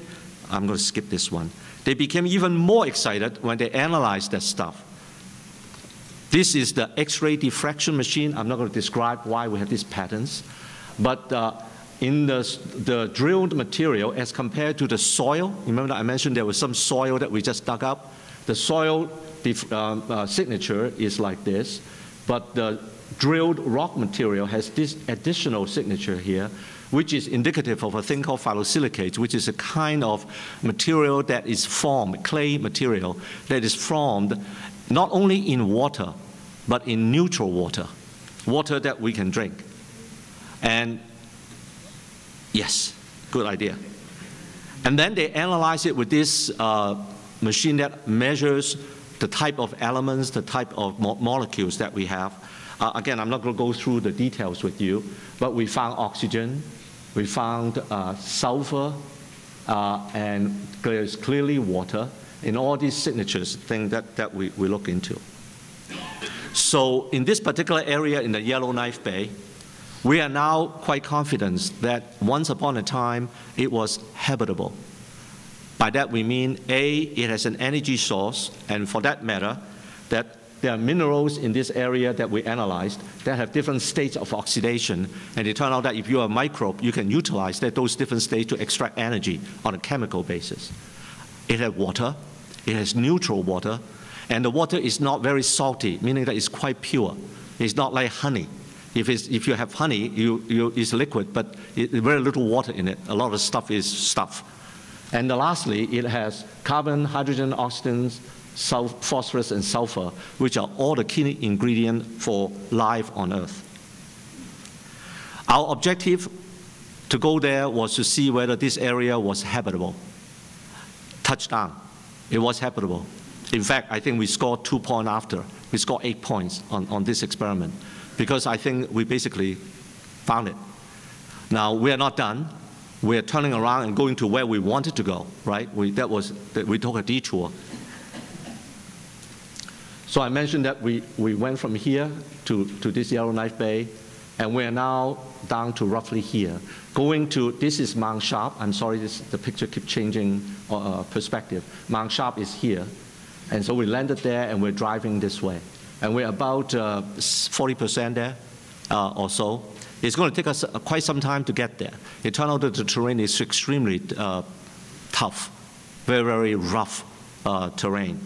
Speaker 2: I'm going to skip this one. They became even more excited when they analyzed that stuff. This is the X-ray diffraction machine. I'm not going to describe why we have these patterns, but uh, in the, the drilled material as compared to the soil. Remember that I mentioned there was some soil that we just dug up? The soil um, uh, signature is like this, but the drilled rock material has this additional signature here, which is indicative of a thing called phyllosilicates, which is a kind of material that is formed, clay material, that is formed not only in water, but in neutral water, water that we can drink. And Yes, good idea. And then they analyze it with this uh, machine that measures the type of elements, the type of mo molecules that we have. Uh, again, I'm not going to go through the details with you, but we found oxygen, we found uh, sulfur, uh, and there's clearly water in all these signatures thing that, that we, we look into. So in this particular area in the Yellowknife Bay, we are now quite confident that once upon a time it was habitable. By that we mean A, it has an energy source, and for that matter, that there are minerals in this area that we analyzed that have different states of oxidation, and it turned out that if you're a microbe, you can utilize that, those different states to extract energy on a chemical basis. It has water, it has neutral water, And the water is not very salty, meaning that it's quite pure. It's not like honey. If, if you have honey, you, you, it's liquid, but it, very little water in it. A lot of stuff is stuff. And lastly, it has carbon, hydrogen, oxygen, phosphorus, and sulfur, which are all the key ingredients for life on Earth. Our objective to go there was to see whether this area was habitable. Touchdown. It was habitable. In fact, I think we scored two points after. We scored eight points on, on this experiment because I think we basically found it. Now, we are not done. We are turning around and going to where we wanted to go, right? We, that was, we took a detour. So I mentioned that we, we went from here to, to this Yellowknife Bay, and we are now down to roughly here. Going to, this is Mount Sharp. I'm sorry, this, the picture keeps changing uh, perspective. Mount Sharp is here. And so we landed there and we're driving this way. And we're about 40% uh, there uh, or so. It's going to take us uh, quite some time to get there. It turned out that the terrain is extremely tough, very, very rough terrain.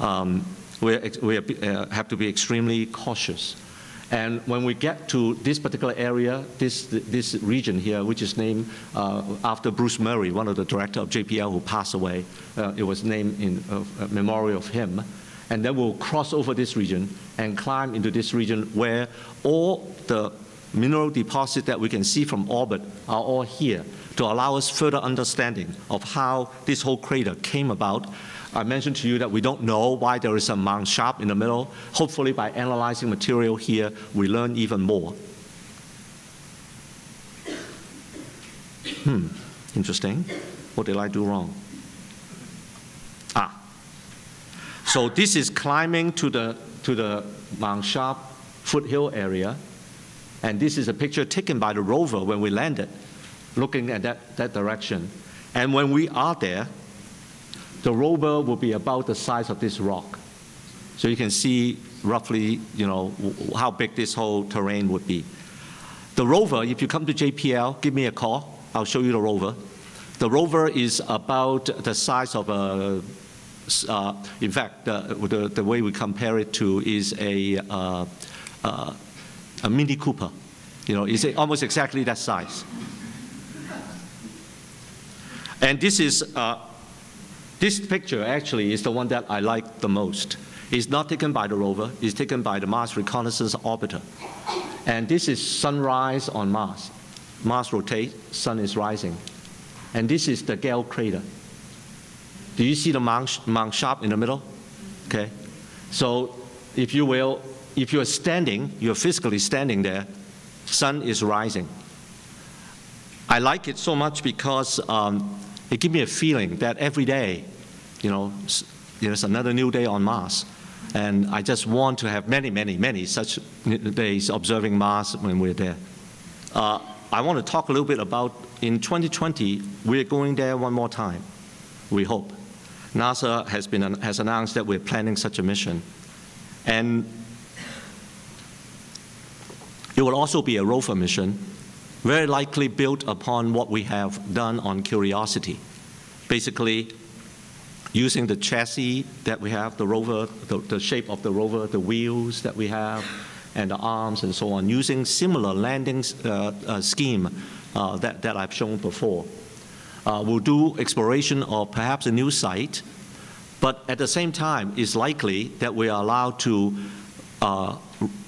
Speaker 2: Um, we, we have to be extremely cautious. And when we get to this particular area, this, this region here, which is named uh, after Bruce Murray, one of the director of JPL who passed away, uh, it was named in uh, memory of him. And then we'll cross over this region and climb into this region where all the mineral deposits that we can see from orbit are all here to allow us further understanding of how this whole crater came about I mentioned to you that we don't know why there is a Mount Sharp in the middle. Hopefully by analyzing material here, we learn even more. Hmm, interesting. What did I do wrong? So this is climbing to the, to the Mount Sharp foothill area. And this is a picture taken by the rover when we landed, looking at that, that direction. And when we are there, the rover will be about the size of this rock. So you can see roughly, you know, how big this whole terrain would be. The rover, if you come to JPL, give me a call. I'll show you the rover. The rover is about the size of a, in fact, the, the, the, way we compare it to is a, uh, uh, a Mini Cooper. You know, it's almost exactly that size. And this is uh, this picture actually is the one that I like the most. It's not taken by the rover, it's taken by the Mars Reconnaissance Orbiter. And this is sunrise on Mars. Mars rotates, sun is rising. And this is the Gale crater. Do you see the Mount Sharp in the middle? Okay. So if you will, if you're standing, you're physically standing there, sun is rising. I like it so much because um, it gives me a feeling that every day, you know, there's another new day on Mars. And I just want to have many, many, many such days observing Mars when we're there. Uh, I want to talk a little bit about in 2020, we're going there one more time, we hope. NASA has, been, has announced that we're planning such a mission. And it will also be a rover mission very likely built upon what we have done on Curiosity. Basically, using the chassis that we have, the rover, the, the, shape of the rover, the wheels that we have, and the arms and so on, using similar landing uh, uh, scheme uh, that, that I've shown before. Uh, we'll do exploration of perhaps a new site, but at the same time, it's likely that we are allowed to uh,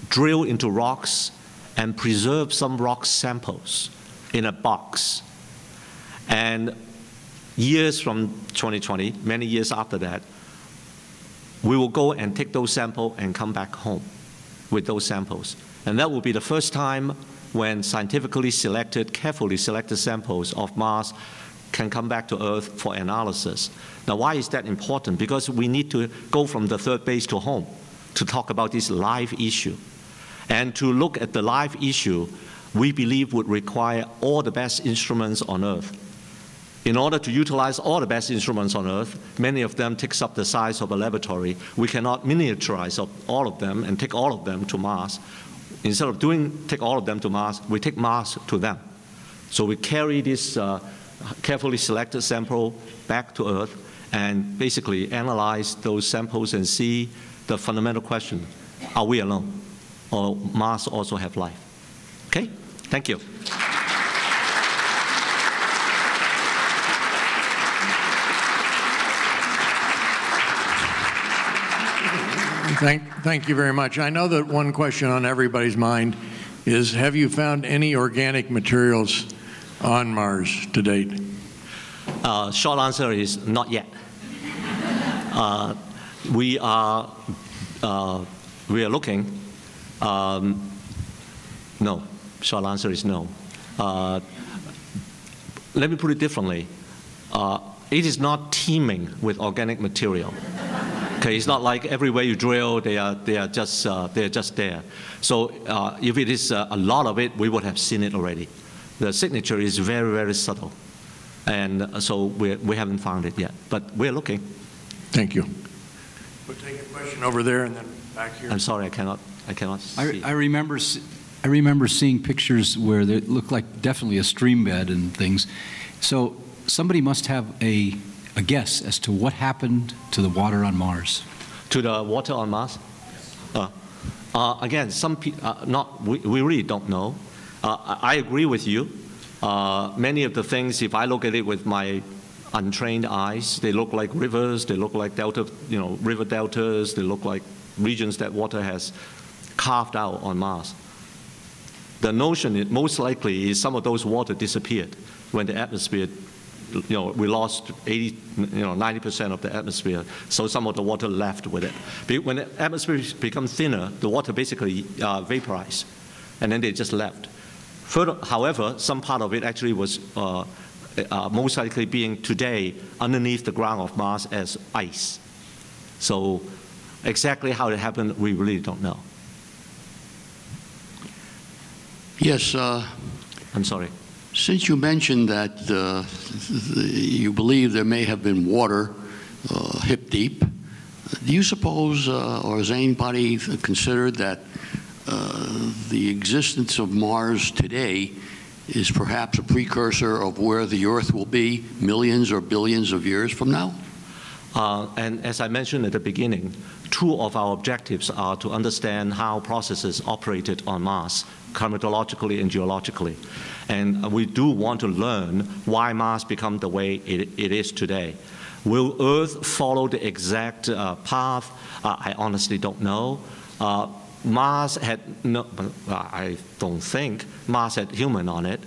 Speaker 2: drill into rocks and preserve some rock samples in a box. And years from 2020, many years after that, we will go and take those samples and come back home with those samples. And that will be the first time when scientifically selected, carefully selected samples of Mars can come back to Earth for analysis. Now, why is that important? Because we need to go from the third base to home to talk about this live issue. And to look at the live issue, we believe would require all the best instruments on Earth. In order to utilize all the best instruments on Earth, many of them takes up the size of a laboratory. We cannot miniaturize all of them and take all of them to Mars. Instead of doing take all of them to Mars, we take Mars to them. So we carry this uh, carefully selected sample back to Earth, and basically analyze those samples and see the fundamental question, are we alone? Or Mars also have life? Okay, thank you.
Speaker 1: Thank, thank you very much. I know that one question on everybody's mind is, have you found any organic materials on Mars to date?
Speaker 2: Uh, short answer is not yet. Uh, we are uh, we are looking. Um, no, short answer is no. Uh, let me put it differently. Uh, it is not teeming with organic material. Okay, it's not like everywhere you drill, they are, they are, just, uh, they are just there. So if it is a lot of it, we would have seen it already. The signature is very, very subtle. And so we, we haven't found it yet, but we're looking.
Speaker 1: Thank you. We'll take a question over there and then back here.
Speaker 2: I'm sorry, I cannot, I cannot
Speaker 5: I,
Speaker 2: see.
Speaker 5: I remember, s- I remember seeing pictures where it looked like definitely a stream bed and things. So somebody must have a, a guess as to what happened to the water on Mars.
Speaker 2: To the water on Mars? Uh, uh, again, some pe- uh, not, we, we really don't know. Uh, I agree with you. Uh, many of the things, if I look at it with my untrained eyes, they look like rivers, they look like delta, you know, river deltas, they look like regions that water has carved out on Mars. The notion is most likely is some of those water disappeared when the atmosphere, you know, we lost 80, you know, 90% of the atmosphere, so some of the water left with it. When the atmosphere becomes thinner, the water basically uh, vaporized, and then they just left. Further, however, some part of it actually was uh, uh, most likely being today underneath the ground of Mars as ice. So exactly how it happened, we really don't know.
Speaker 6: Yes, uh,
Speaker 2: I'm sorry.
Speaker 6: since you mentioned that uh, the- you believe there may have been water uh, hip deep, do you suppose, uh, or has anybody considered that uh, the existence of Mars today is perhaps a precursor of where the Earth will be millions or billions of years from now?
Speaker 2: Uh, and as I mentioned at the beginning, two of our objectives are to understand how processes operated on Mars, climatologically and geologically. And we do want to learn why Mars become the way it, it is today. Will Earth follow the exact uh, path? Uh, I honestly don't know. Uh, Mars had no, I don't think Mars had human on it,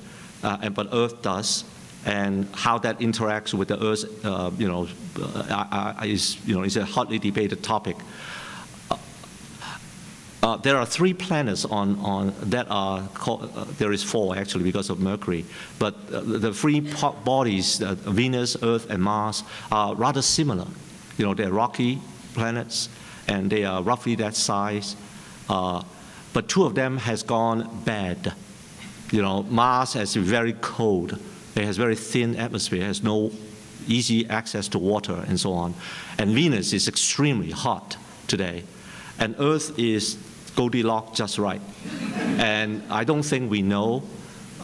Speaker 2: uh, and, but Earth does and how that interacts with the Earth, uh, you know, uh, is you know is a hotly debated topic. Uh, uh, there are three planets on, on that are called, uh, there is four actually because of Mercury, but uh, the three bodies, uh, Venus, Earth, and Mars, are rather similar. You know, they're rocky planets, and they are roughly that size. Uh, but two of them has gone bad. You know, Mars has very cold. It has very thin atmosphere, It has no easy access to water and so on. And Venus is extremely hot today. And Earth is Goldilocks just right. And I don't think we know,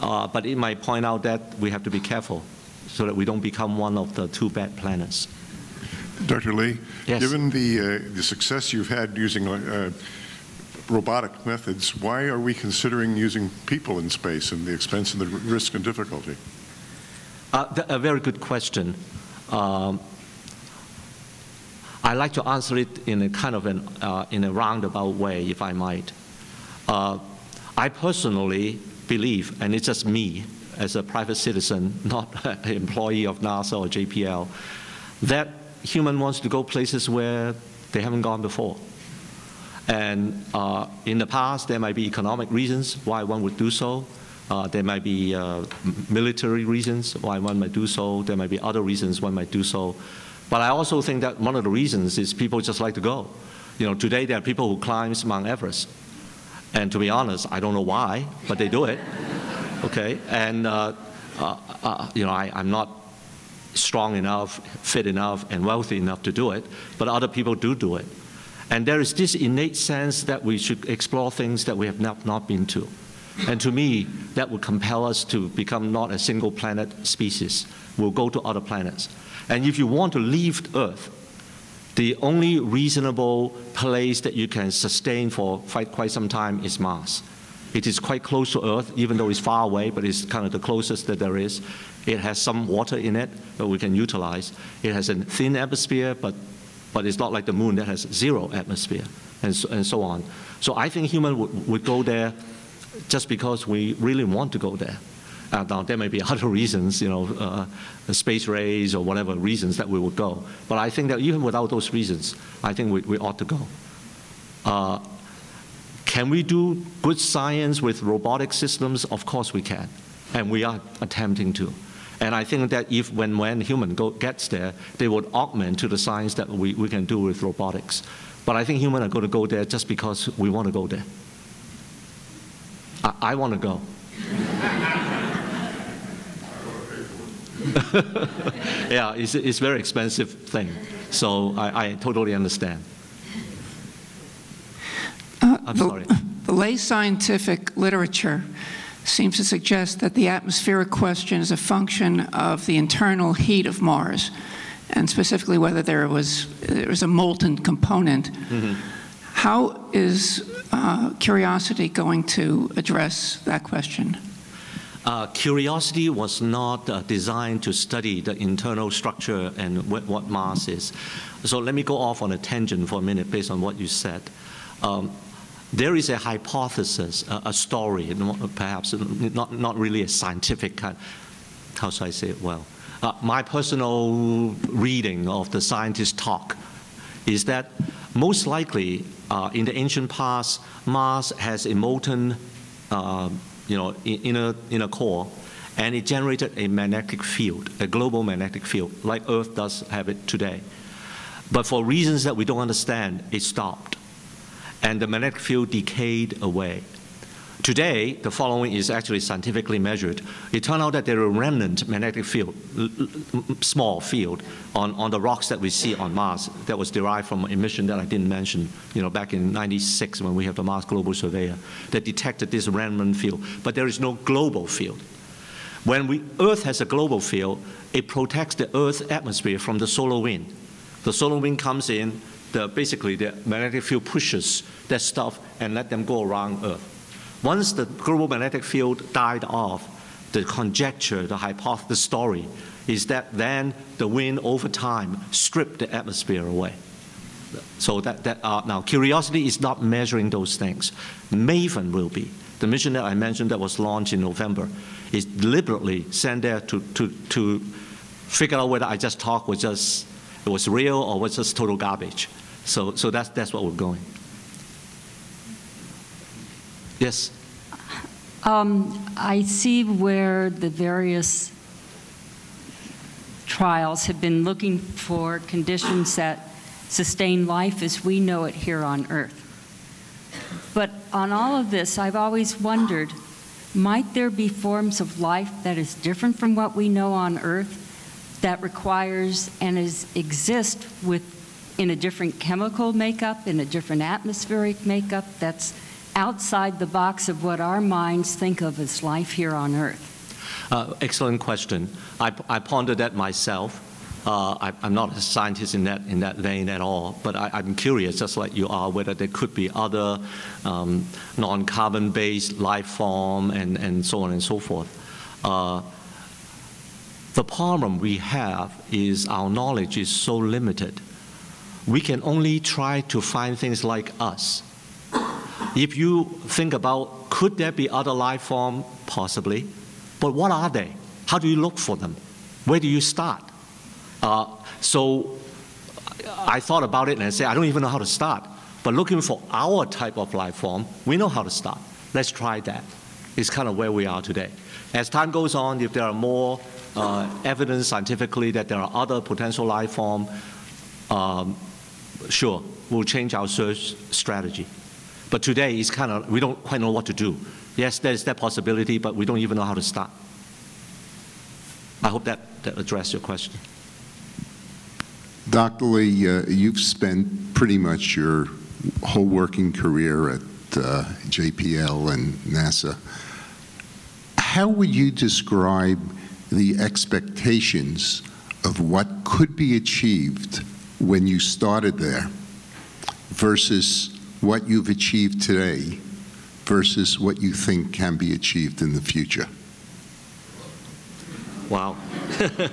Speaker 2: uh, but it might point out that we have to be careful so that we don't become one of the two bad planets.
Speaker 7: Dr. Li,
Speaker 2: Yes.
Speaker 7: given the, uh, the success you've had using uh, robotic methods, why are we considering using people in space and the expense and the risk and difficulty?
Speaker 2: Uh, a very good question. Um, I like to answer it in a kind of an, uh, in a roundabout way, if I might. Uh, I personally believe, and it's just me as a private citizen, not an employee of NASA or JPL, that human wants to go places where they haven't gone before. And uh, in the past, there might be economic reasons why one would do so. Uh, there might be uh, military reasons why one might do so. There might be other reasons one might do so. But I also think that one of the reasons is people just like to go. You know, today there are people who climb Mount Everest. And to be honest, I don't know why, but they do it. Okay? And, uh, uh, uh, you know, I, I'm not strong enough, fit enough, and wealthy enough to do it, but other people do do it. And there is this innate sense that we should explore things that we have not, not been to. And to me, that would compel us to become not a single planet species. We'll go to other planets. And if you want to leave Earth, the only reasonable place that you can sustain for quite, quite some time is Mars. It is quite close to Earth, even though it's far away, but it's kind of the closest that there is. It has some water in it that we can utilize. It has a thin atmosphere, but, but it's not like the moon that has zero atmosphere, and so, and so on. So I think human would, would go there just because we really want to go there. Uh, now, there may be other reasons, you know, uh, space race or whatever reasons that we would go. But I think that even without those reasons, I think we, we ought to go. Uh, can we do good science with robotic systems? Of course we can, and we are attempting to. And I think that if when, when human go, gets there, they would augment to the science that we, we can do with robotics. But I think humans are going to go there just because we want to go there. I, I want to go. yeah, it's, it's a very expensive thing. So I, I totally understand.
Speaker 8: Uh,
Speaker 2: I'm
Speaker 8: the,
Speaker 2: sorry.
Speaker 8: The lay scientific literature seems to suggest that the atmospheric question is a function of the internal heat of Mars, and specifically whether there was, there was a molten component.
Speaker 2: Mm-hmm.
Speaker 8: How is uh, Curiosity going to address that question?
Speaker 2: Uh, Curiosity was not uh, designed to study the internal structure and what, what Mars is. So let me go off on a tangent for a minute based on what you said. Um, there is a hypothesis, a, a story, perhaps not, not really a scientific kind, how should I say it well? Uh, my personal reading of the scientist talk is that most likely uh, in the ancient past, Mars has a molten, uh, you know, inner, inner core, and it generated a magnetic field, a global magnetic field, like Earth does have it today. But for reasons that we don't understand, it stopped and the magnetic field decayed away. Today, the following is actually scientifically measured. It turned out that there are remnant magnetic field, small field, on, on the rocks that we see on Mars that was derived from a mission that I didn't mention, you know, back in 96 when we have the Mars Global Surveyor that detected this remnant field. But there is no global field. When we, Earth has a global field, it protects the Earth's atmosphere from the solar wind. The solar wind comes in, the, basically the magnetic field pushes that stuff and let them go around Earth. Once the global magnetic field died off, the conjecture, the hypothesis, the story is that then the wind over time stripped the atmosphere away. So that, that uh, now Curiosity is not measuring those things. MAVEN will be. The mission that I mentioned that was launched in November is deliberately sent there to, to, to figure out whether I just talked was just it was real or was just total garbage. So, so that's, that's what we're going. Yes?
Speaker 9: Um, I see where the various trials have been looking for conditions that sustain life as we know it here on Earth. But on all of this, I've always wondered, might there be forms of life that is different from what we know on Earth that requires and is exist with in a different chemical makeup, in a different atmospheric makeup that's outside the box of what our minds think of as life here on Earth?
Speaker 2: Uh, excellent question. I, I pondered that myself. Uh, I, am not a scientist in that in that vein at all, but I, am curious, just like you are, whether there could be other um, non-carbon-based life form and, and so on and so forth. Uh, the problem we have is our knowledge is so limited. We can only try to find things like us. If you think about, could there be other life form? Possibly. But what are they? How do you look for them? Where do you start? Uh, so I thought about it and I said, I don't even know how to start. But looking for our type of life form, we know how to start. Let's try that. It's kind of where we are today. As time goes on, if there are more uh, evidence scientifically that there are other potential life form, um, sure, we'll change our search strategy. But today, it's kind of, we don't quite know what to do. Yes, there's that possibility, but we don't even know how to start. I hope that, that addressed your question.
Speaker 10: Dr. Li, uh, you've spent pretty much your whole working career at uh, JPL and NASA. how would you describe the expectations of what could be achieved when you started there versus what you've achieved today versus what you think can be achieved in the future?
Speaker 2: Wow.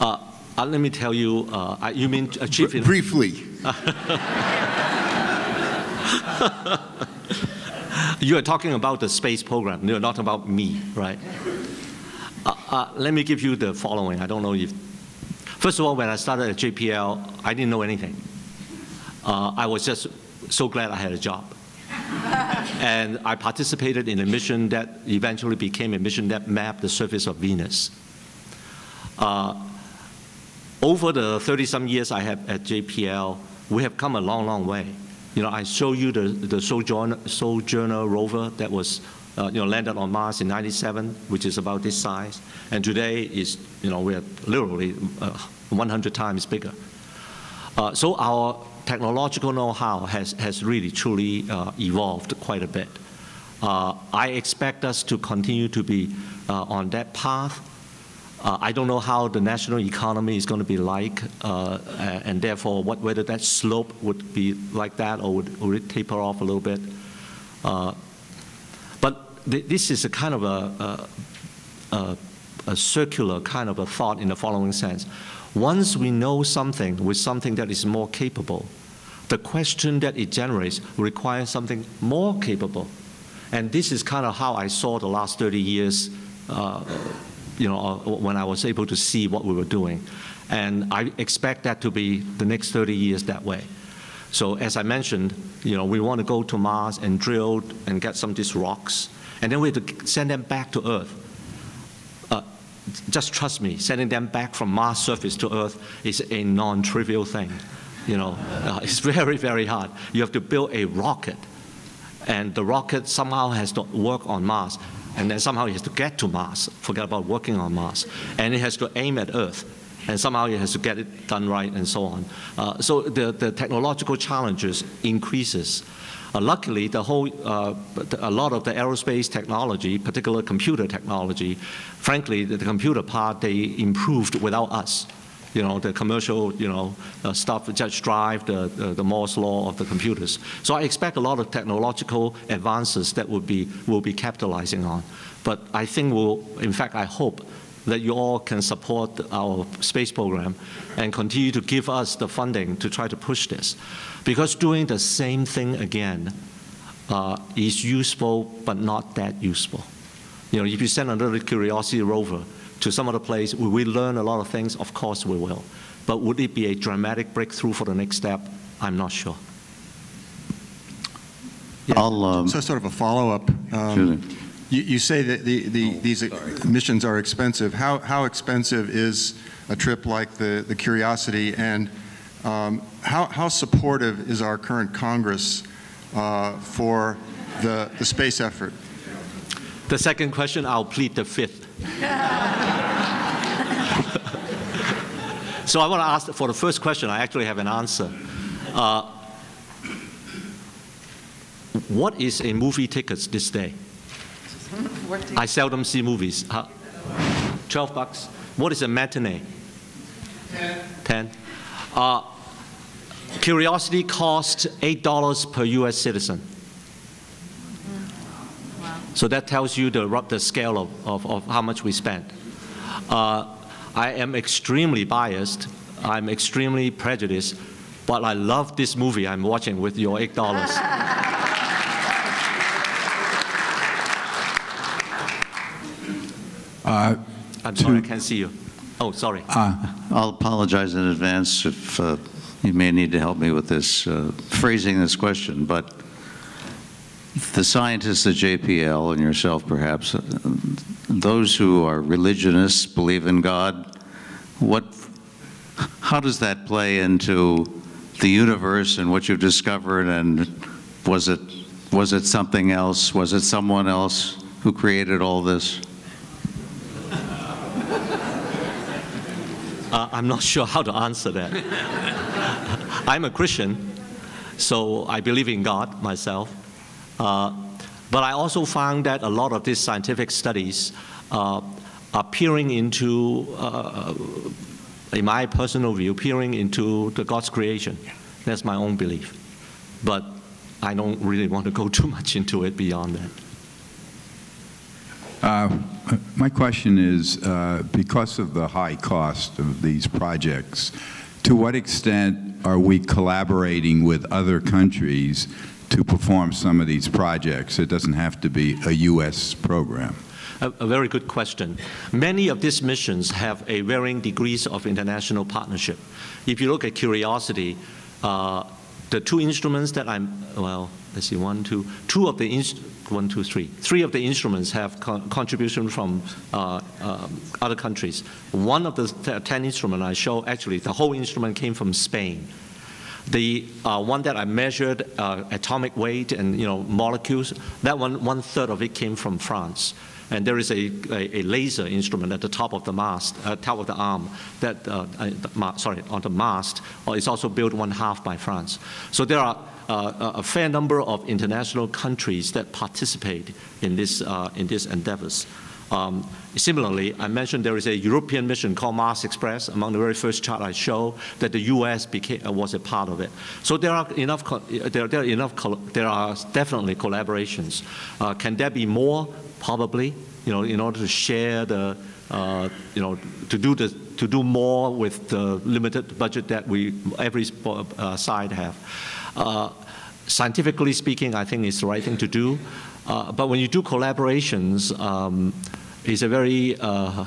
Speaker 2: uh, uh, let me tell you, uh, you mean achieving?
Speaker 10: Briefly.
Speaker 2: You are talking about the space program, you're not about me, right? Uh, uh, let me give you the following. I don't know if. First of all, when I started at JPL, I didn't know anything. Uh, I was just so glad I had a job. and I participated in a mission that eventually became a mission that mapped the surface of Venus. Uh, over the 30 some years I have at JPL, we have come a long, long way. You know, I show you the, the Sojourner, Sojourner rover that was, uh, you know, landed on Mars in 97, which is about this size. And today is, you know, we're literally uh, 100 times bigger. Uh, so our technological know-how has, has really, truly uh, evolved quite a bit. Uh, I expect us to continue to be uh, on that path. Uh, I don't know how the national economy is going to be like, uh, and therefore what, whether that slope would be like that or would, would it taper off a little bit. Uh, but th this is a kind of a, a, a, a circular kind of a thought in the following sense. Once we know something with something that is more capable, the question that it generates requires something more capable. And this is kind of how I saw the last 30 years uh, you know, uh, when I was able to see what we were doing. And I expect that to be the next 30 years that way. So as I mentioned, you know, we want to go to Mars and drill and get some of these rocks, and then we have to send them back to Earth. Uh, just trust me, sending them back from Mars surface to Earth is a non-trivial thing. You know, uh, it's very, very hard. You have to build a rocket, and the rocket somehow has to work on Mars and then somehow it has to get to Mars, forget about working on Mars, and it has to aim at Earth, and somehow it has to get it done right, and so on. Uh, so the, the technological challenges increases. Uh, luckily, the whole, uh, a lot of the aerospace technology, particular computer technology, frankly, the, the computer part, they improved without us you know, the commercial, you know, uh, stuff just drive the, the, the, Moore's law of the computers. So I expect a lot of technological advances that will be, will be capitalizing on. But I think we'll, in fact, I hope that you all can support our space program and continue to give us the funding to try to push this. Because doing the same thing again uh, is useful, but not that useful. You know, if you send another Curiosity rover, to some other place. Will we learn a lot of things? Of course we will. But would it be a dramatic breakthrough for the next step? I'm not sure.
Speaker 11: Yeah. I'll, um,
Speaker 12: so sort of a follow-up. Um, you, you, say that the, the, oh, these sorry. missions are expensive. How, how expensive is a trip like the, the Curiosity, and um, how, how supportive is our current Congress uh, for the, the space effort?
Speaker 2: The second question, I'll plead the fifth. so I want to ask for the first question. I actually have an answer. Uh, what is a movie ticket this day? I seldom see movies. Uh, 12 bucks. What is a matinee? 10. 10. Uh, Curiosity costs $8 per US citizen. So that tells you the, the scale of, of, of how much we spend. Uh, I am extremely biased. I'm extremely prejudiced, but I love this movie I'm watching with your $8. Uh, I'm sorry, I can't see you. Oh, sorry. Uh,
Speaker 11: I'll apologize in advance if uh, you may need to help me with this, uh, phrasing this question, but the scientists at JPL and yourself perhaps, uh, those who are religionists, believe in God, what, how does that play into the universe and what you've discovered and was it, was it something else? Was it someone else who created all this?
Speaker 2: Uh, I'm not sure how to answer that. I'm a Christian, so I believe in God myself. Uh, But I also found that a lot of these scientific studies uh, are peering into, uh, in my personal view, peering into the God's creation. That's my own belief. But I don't really want to go too much into it beyond that.
Speaker 13: Uh, my question is, uh, because of the high cost of these projects, to what extent are we collaborating with other countries to perform some of these projects? It doesn't have to be a U.S. program.
Speaker 2: A, a, very good question. Many of these missions have a varying degrees of international partnership. If you look at Curiosity, uh, the two instruments that I'm, well, let's see, one, two, two of the one, two, three. Three of the instruments have contribution from uh, uh, other countries. One of the 10 instruments I show, actually, the whole instrument came from Spain. The uh, one that I measured uh, atomic weight and you know molecules, that one, one third of it came from France. And there is a, a, a, laser instrument at the top of the mast, uh, top of the arm, that, uh, uh sorry, on the mast, uh, is also built one half by France. So there are a fair number of international countries that participate in, this, in these endeavors. Um, similarly, I mentioned there is a European mission called Mars Express. Among the very first chart I show, that the U.S. Became, uh, was a part of it. So there are enough. There, there are enough. There are definitely collaborations. Uh, can there be more? Probably. You know, in order to share the, uh, you know, to do the to do more with the limited budget that we every uh, side have. Uh, scientifically speaking, I think it's the right thing to do. Uh, but when you do collaborations, um, it's a very, uh,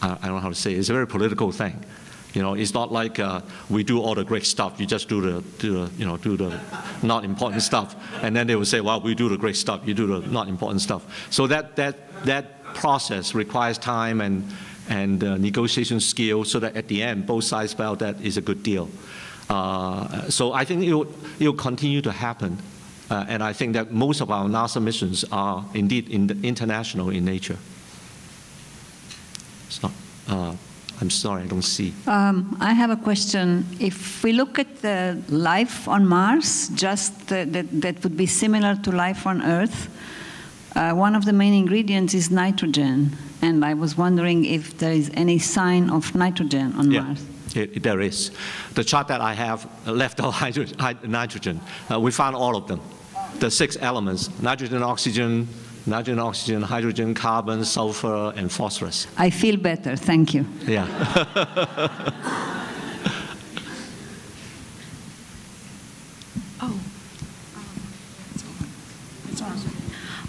Speaker 2: I don't know how to say it, it's a very political thing. You know, it's not like uh, we do all the great stuff. You just do the, do the, you know, do the not important stuff, and then they will say, "Well, we do the great stuff. You do the not important stuff." So that that that process requires time and and uh, negotiation skill, so that at the end, both sides felt that is a good deal. Uh, so I think it will, it will continue to happen. Uh, and I think that most of our NASA missions are indeed in international in nature. Uh, I'm sorry, I don't see.
Speaker 14: Um, I have a question. If we look at the life on Mars, just the, that, that would be similar to life on Earth, uh, one of the main ingredients is nitrogen. And I was wondering if there is any sign of nitrogen on
Speaker 2: yeah.
Speaker 14: Mars.
Speaker 2: It, there is. The chart that I have left out nitrogen. Uh, we found all of them. The six elements, nitrogen, oxygen, nitrogen, oxygen, hydrogen, carbon, sulfur, and phosphorus.
Speaker 14: I feel better, thank you.
Speaker 2: Yeah.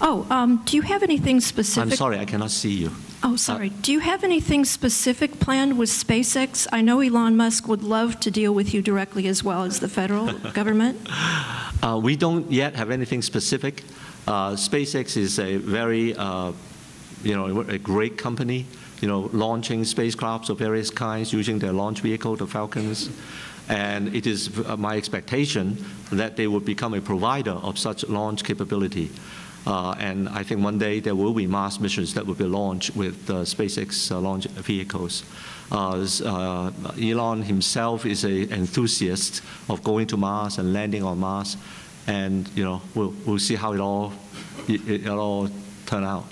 Speaker 15: Oh, um, do you have anything specific?
Speaker 2: I'm sorry, I cannot see you.
Speaker 15: Oh, sorry. Uh, do you have anything specific planned with SpaceX? I know Elon Musk would love to deal with you directly as well as the federal government.
Speaker 2: Uh, we don't yet have anything specific. Uh, SpaceX is a very, uh, you know, a great company, you know, launching spacecrafts of various kinds using their launch vehicle, the Falcons. And it is uh, my expectation that they will become a provider of such launch capability. Uh, and I think one day there will be Mars missions that will be launched with uh, SpaceX uh, launch vehicles. Uh, uh, Elon himself is an enthusiast of going to Mars and landing on Mars, and you know we'll, we'll see how it all it, it all turn out.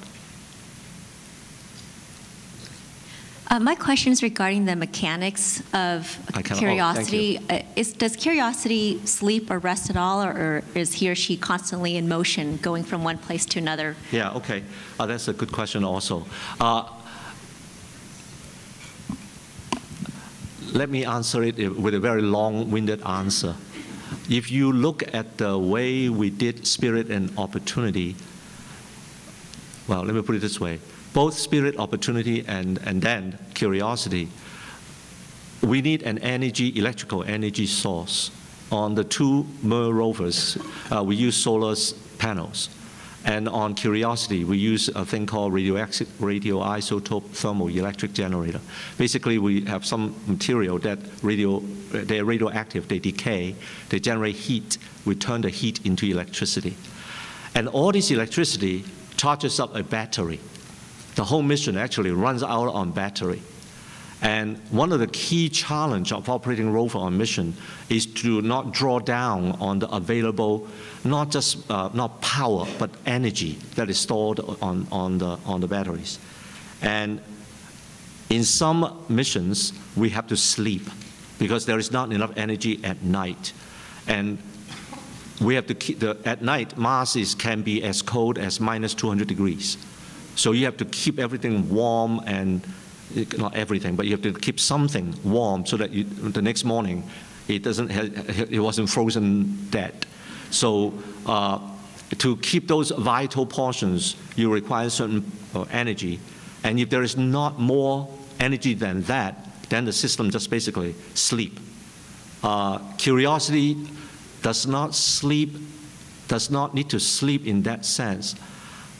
Speaker 16: Uh, my question is regarding the mechanics of Curiosity. Oh, uh, is, does Curiosity sleep or rest at all, or, or, is he or she constantly in motion, going from one place to another?
Speaker 2: Yeah, okay. Uh, that's a good question also. Uh, let me answer it with a very long-winded answer. If you look at the way we did Spirit and Opportunity, well, let me put it this way both spirit, opportunity, and, and then curiosity, we need an energy, electrical energy source. On the two MER rovers, uh, we use solar panels. And on Curiosity, we use a thing called radioisotope thermoelectric generator. Basically, we have some material that radio, they're radioactive, they decay, they generate heat, we turn the heat into electricity. And all this electricity charges up a battery the whole mission actually runs out on battery. And one of the key challenge of operating rover on mission is to not draw down on the available, not just uh, not power, but energy that is stored on, on, the, on the batteries. And in some missions, we have to sleep because there is not enough energy at night. And we have to keep the, at night, Mars is, can be as cold as minus 200 degrees. So you have to keep everything warm and not everything, but you have to keep something warm so that you, the next morning it doesn't it wasn't frozen dead. So uh, to keep those vital portions, you require certain uh, energy, and if there is not more energy than that, then the system just basically sleep. Uh, curiosity does not sleep, does not need to sleep in that sense.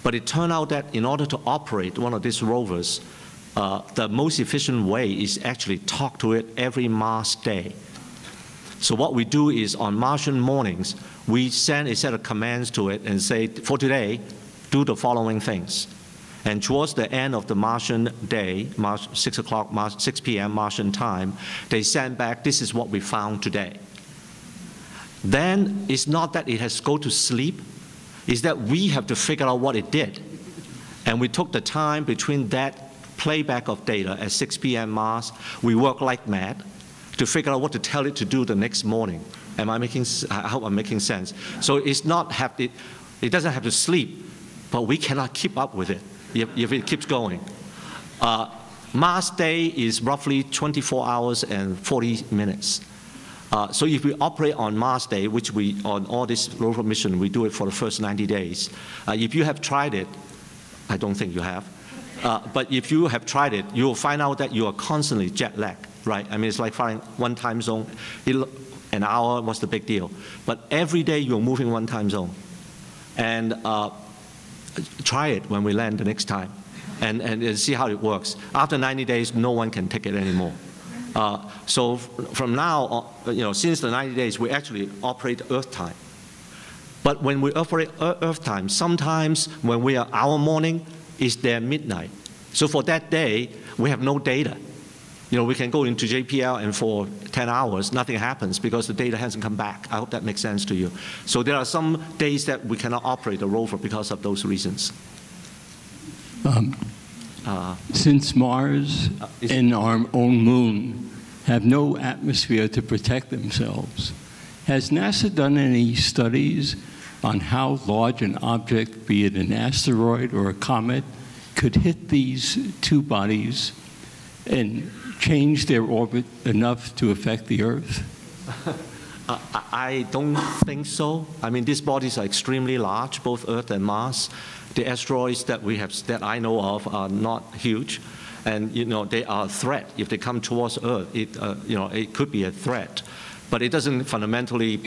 Speaker 2: But it turned out that in order to operate one of these rovers, uh, the most efficient way is actually talk to it every Mars day. So what we do is on Martian mornings, we send a set of commands to it and say, for today, do the following things. And towards the end of the Martian day, March, 6 o'clock, 6 p.m. Martian time, they send back, this is what we found today. Then it's not that it has to go to sleep, it's that we have to figure out what it did. And we took the time between that playback of data at 6 p.m. Mars. We work like mad to figure out what to tell it to do the next morning. Am I making, I hope I'm making sense. So it's not have, it, it doesn't have to sleep, but we cannot keep up with it if, if it keeps going. Uh, Mars day is roughly 24 hours and 40 minutes. Uh, so if we operate on Mars day, which we, on all this rover mission, we do it for the first 90 days. Uh, if you have tried it, I don't think you have, uh, but if you have tried it, you will find out that you are constantly jet lagged, right? I mean, it's like flying one time zone. An hour was the big deal. But every day you're moving one time zone. And uh, try it when we land the next time and, and see how it works. After 90 days, no one can take it anymore. Uh, so from now, uh, you know, since the 90 days, we actually operate Earth time. But when we operate Earth time, sometimes when we are our morning, is their midnight. So for that day, we have no data. You know, we can go into JPL and for 10 hours, nothing happens because the data hasn't come back. I hope that makes sense to you. So there are some days that we cannot operate the rover because of those reasons.
Speaker 17: Um, uh, since Mars uh, and our own moon have no atmosphere to protect themselves, has NASA done any studies on how large an object, be it an asteroid or a comet, could hit these two bodies and change their orbit enough to affect the Earth?
Speaker 2: Uh, I don't think so. I mean, these bodies are extremely large, both Earth and Mars. The asteroids that we have, that I know of, are not huge, and you know they are a threat. If they come towards Earth, it uh, you know it could be a threat, but it doesn't fundamentally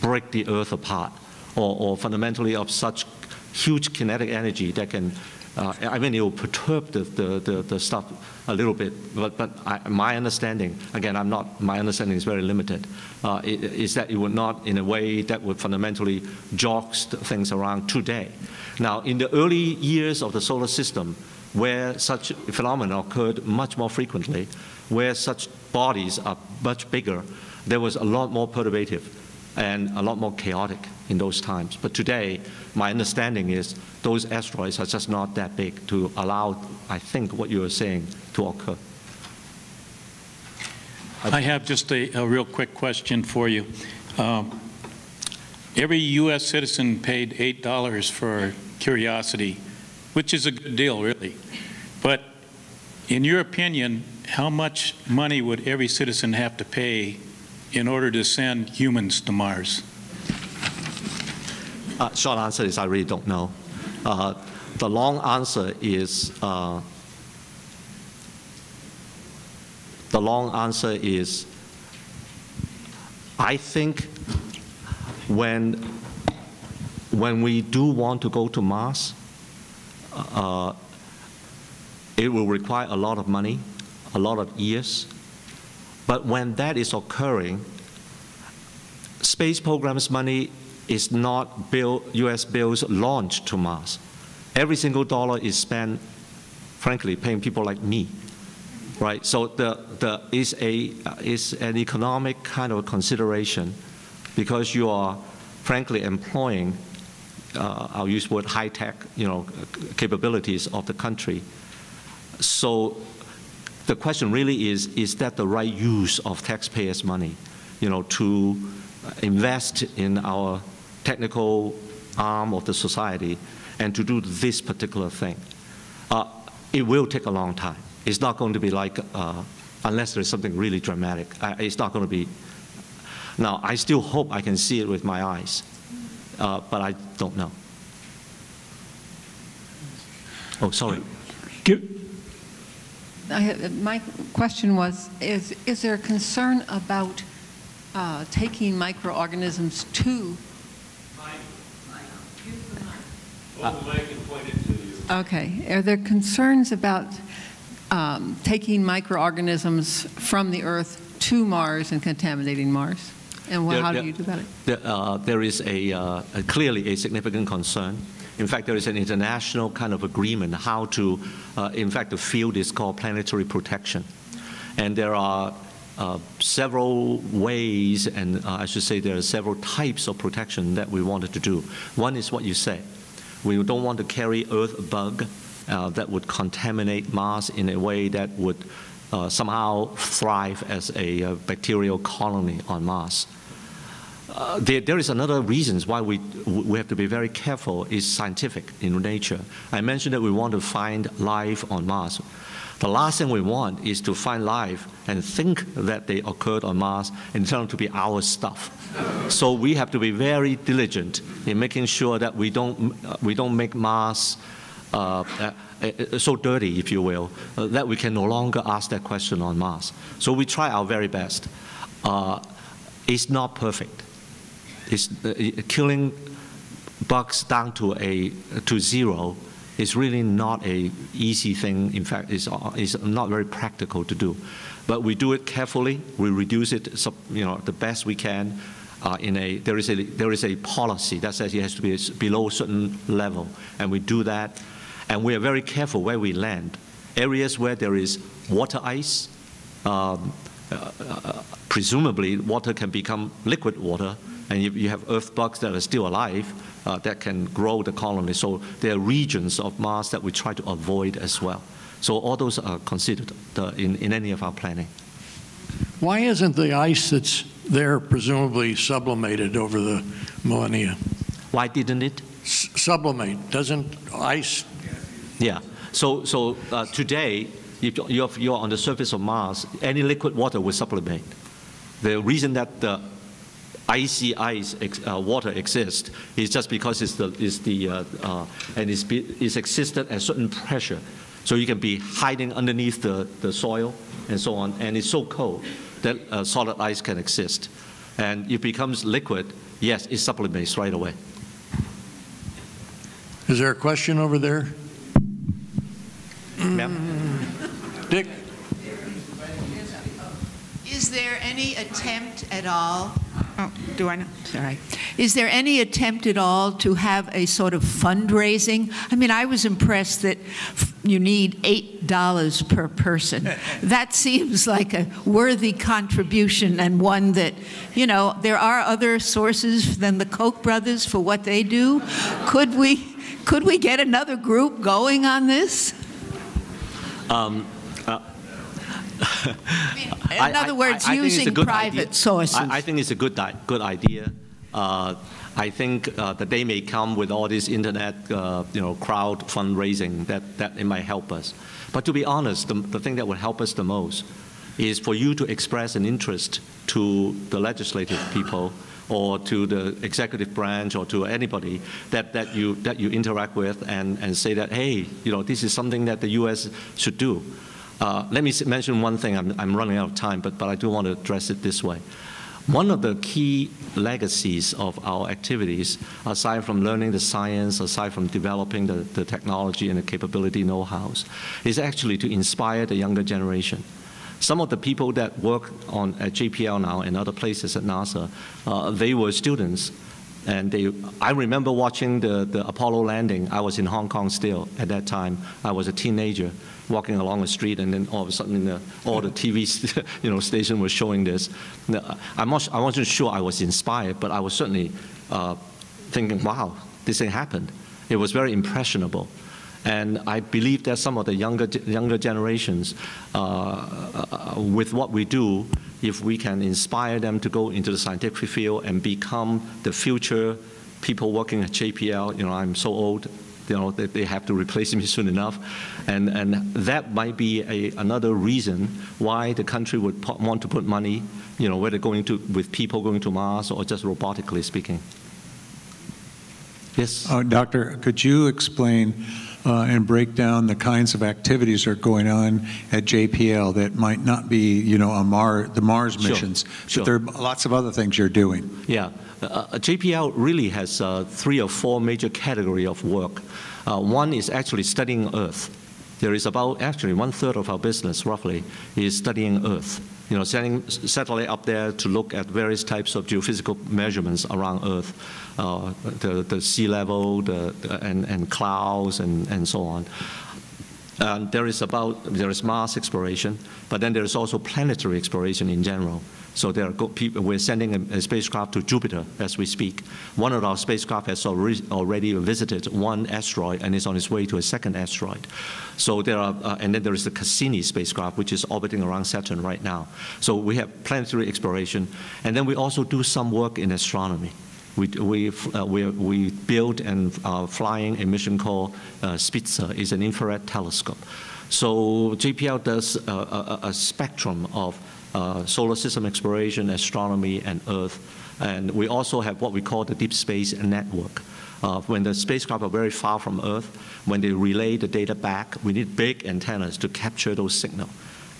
Speaker 2: break the Earth apart or, or fundamentally of such huge kinetic energy that can, uh, I mean, it will perturb the, the, the, the, stuff a little bit, but, but I, my understanding, again, I'm not, my understanding is very limited, uh, is that it would not in a way that would fundamentally jog things around today. Now, in the early years of the solar system, where such phenomena occurred much more frequently, where such bodies are much bigger, there was a lot more perturbative and a lot more chaotic in those times. But today, my understanding is those asteroids are just not that big to allow, I think, what you were saying to occur.
Speaker 18: I have just a, a real quick question for you. Um, every U.S. citizen paid $8 for Curiosity, which is a good deal, really. But in your opinion, how much money would every citizen have to pay in order to send humans to Mars?
Speaker 2: Uh, short answer is I really don't know. Uh, the long answer is uh, the long answer is I think when when we do want to go to Mars, uh, it will require a lot of money, a lot of years, but when that is occurring, space programs money is not bill, US bills launched to Mars. Every single dollar is spent, frankly, paying people like me right? So the, the is a is an economic kind of consideration because you are frankly employing uh, I'll use word high tech you know capabilities of the country. So the question really is is that the right use of taxpayers' money, you know, to invest in our technical arm of the society and to do this particular thing. Uh, it will take a long time. It's not going to be like, uh, unless there's something really dramatic, uh, it's not going to be. Now, I still hope I can see it with my eyes, uh, but I don't know. Oh, sorry.
Speaker 19: I, my question was, is, is there a concern about uh, taking microorganisms to Okay. Are there concerns about um, taking microorganisms from the Earth to Mars and contaminating Mars? And
Speaker 2: There-
Speaker 19: how
Speaker 2: there-
Speaker 19: do you do that?
Speaker 2: There, uh, there is a, uh, a- clearly a significant concern. In fact, there is an international kind of agreement how to, uh, in fact, the field is called planetary protection. And there are uh, several ways, and uh, I should say there are several types of protection that we wanted to do. One is what you say. We don't want to carry Earth bug uh, that would contaminate Mars in a way that would uh, somehow thrive as a uh, bacterial colony on Mars. Uh, there, there is another reasons why we, we have to be very careful is scientific in nature. I mentioned that we want to find life on Mars. The last thing we want is to find life and think that they occurred on Mars and turn out to be our stuff. So we have to be very diligent in making sure that we don't, we don't make Mars uh, uh, uh, so dirty, if you will, uh, that we can no longer ask that question on Mars. So we try our very best. Uh, it's not perfect. It's, killing bugs down to, a, to zero is really not a easy thing. In fact, it's, it's not very practical to do. But we do it carefully. We reduce it, you know, the best we can. Uh, in a there is a there is a policy that says it has to be below a certain level, and we do that. And we are very careful where we land. Areas where there is water ice, um, uh, uh, presumably water can become liquid water, and if you have earth bugs that are still alive, uh, that can grow the colony. So there are regions of Mars that we try to avoid as well. So all those are considered uh, in, in any of our planning.
Speaker 1: Why isn't the ice that's there presumably sublimated over the millennia?
Speaker 2: Why didn't it?
Speaker 1: sublimate. Doesn't ice
Speaker 2: Yeah. So, so uh, today, if you're, you're on the surface of Mars, any liquid water will sublimate. The reason that the icy ice ex, uh, water exists is just because it's the, it's the uh, uh, and it's, be, it's existed at certain pressure. So you can be hiding underneath the, the soil and so on, and it's so cold that uh, solid ice can exist. And it becomes liquid, yes, it sublimates right away.
Speaker 1: Is there a question over there? Dick?
Speaker 20: Is there any attempt at all? Oh, do I know? Sorry. Is there any attempt at all to have a sort of fundraising? I mean, I was impressed that f- you need $8 per person. That seems like a worthy contribution and one that, you know, there are other sources than the Koch brothers for what they do. Could we, could we get another group going on this?
Speaker 2: Um,
Speaker 20: In other words,
Speaker 2: it's a
Speaker 20: using private
Speaker 2: idea.
Speaker 20: sources.
Speaker 2: I, I think it's a good, good idea. Uh, I think uh, the day may come with all this internet, uh, you know, crowd fundraising that, that it might help us. But to be honest, the, the thing that would help us the most is for you to express an interest to the legislative people or to the executive branch or to anybody that, that, you, that you interact with and, and say that, hey, you know, this is something that the U.S. should do. Uh, let me mention one thing. I'm, I'm running out of time, but, but I do want to address it this way. One of the key legacies of our activities, aside from learning the science, aside from developing the, the technology and the capability know-hows, is actually to inspire the younger generation. Some of the people that work on at JPL now and other places at NASA, uh, they were students And they, I remember watching the, the Apollo landing. I was in Hong Kong still at that time. I was a teenager walking along the street, and then all of a sudden, the, all the TV you know, station was showing this. I'm not, I wasn't sure I was inspired, but I was certainly uh, thinking, wow, this thing happened. It was very impressionable. And I believe that some of the younger, younger generations, uh, uh, with what we do, if we can inspire them to go into the scientific field and become the future people working at JPL, you know, I'm so old, you know, they, they have to replace me soon enough. And, and that might be a, another reason why the country would want to put money, you know, whether going to, with people going to Mars or just robotically speaking. Yes?
Speaker 21: Uh, doctor, could you explain uh, and break down the kinds of activities that are going on at JPL that might not be, you know, Mar the Mars missions,
Speaker 2: sure.
Speaker 21: but there are lots of other things you're doing.
Speaker 2: Yeah, uh, uh JPL really has uh, three or four major category of work. Uh, one is actually studying Earth. There is about actually one third of our business, roughly, is studying Earth you know, sending satellite up there to look at various types of geophysical measurements around Earth, uh, the, the sea level the, the, and, and clouds and, and so on. And there is about, there is Mars exploration, but then there is also planetary exploration in general. So there are people, we're sending a, a, spacecraft to Jupiter as we speak. One of our spacecraft has already, already visited one asteroid and is on its way to a second asteroid. So there are, uh, and then there is the Cassini spacecraft, which is orbiting around Saturn right now. So we have planetary exploration, and then we also do some work in astronomy. We, we, uh, we, we built and are flying a mission called uh, Spitzer. It's an infrared telescope. So JPL does a, a, spectrum of uh, solar system exploration, astronomy, and Earth. And we also have what we call the deep space network. Uh, when the spacecraft are very far from Earth, when they relay the data back, we need big antennas to capture those signals.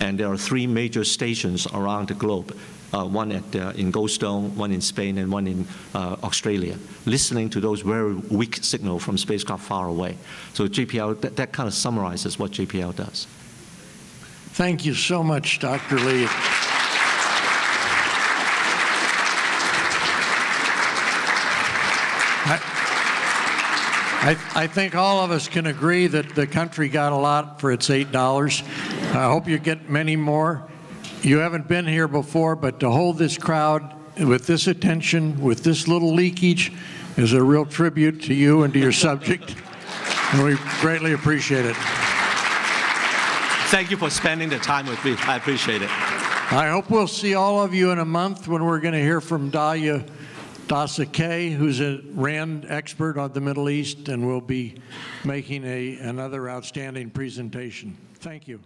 Speaker 2: And there are three major stations around the globe, uh, one at, uh, in Goldstone, one in Spain, and one in uh, Australia, listening to those very weak signals from spacecraft far away. So JPL, that, that kind of summarizes what JPL does.
Speaker 1: Thank you so much, Dr. Li. I, I, think all of us can agree that the country got a lot for its $8. I hope you get many more. You haven't been here before, but to hold this crowd with this attention, with this little leakage, is a real tribute to you and to your subject. And we greatly appreciate it.
Speaker 2: Thank you for spending the time with me. I appreciate it.
Speaker 1: I hope we'll see all of you in a month when we're going to hear from Dalia Dassa who's a RAND expert on the Middle East and will be making a, another outstanding presentation. Thank you.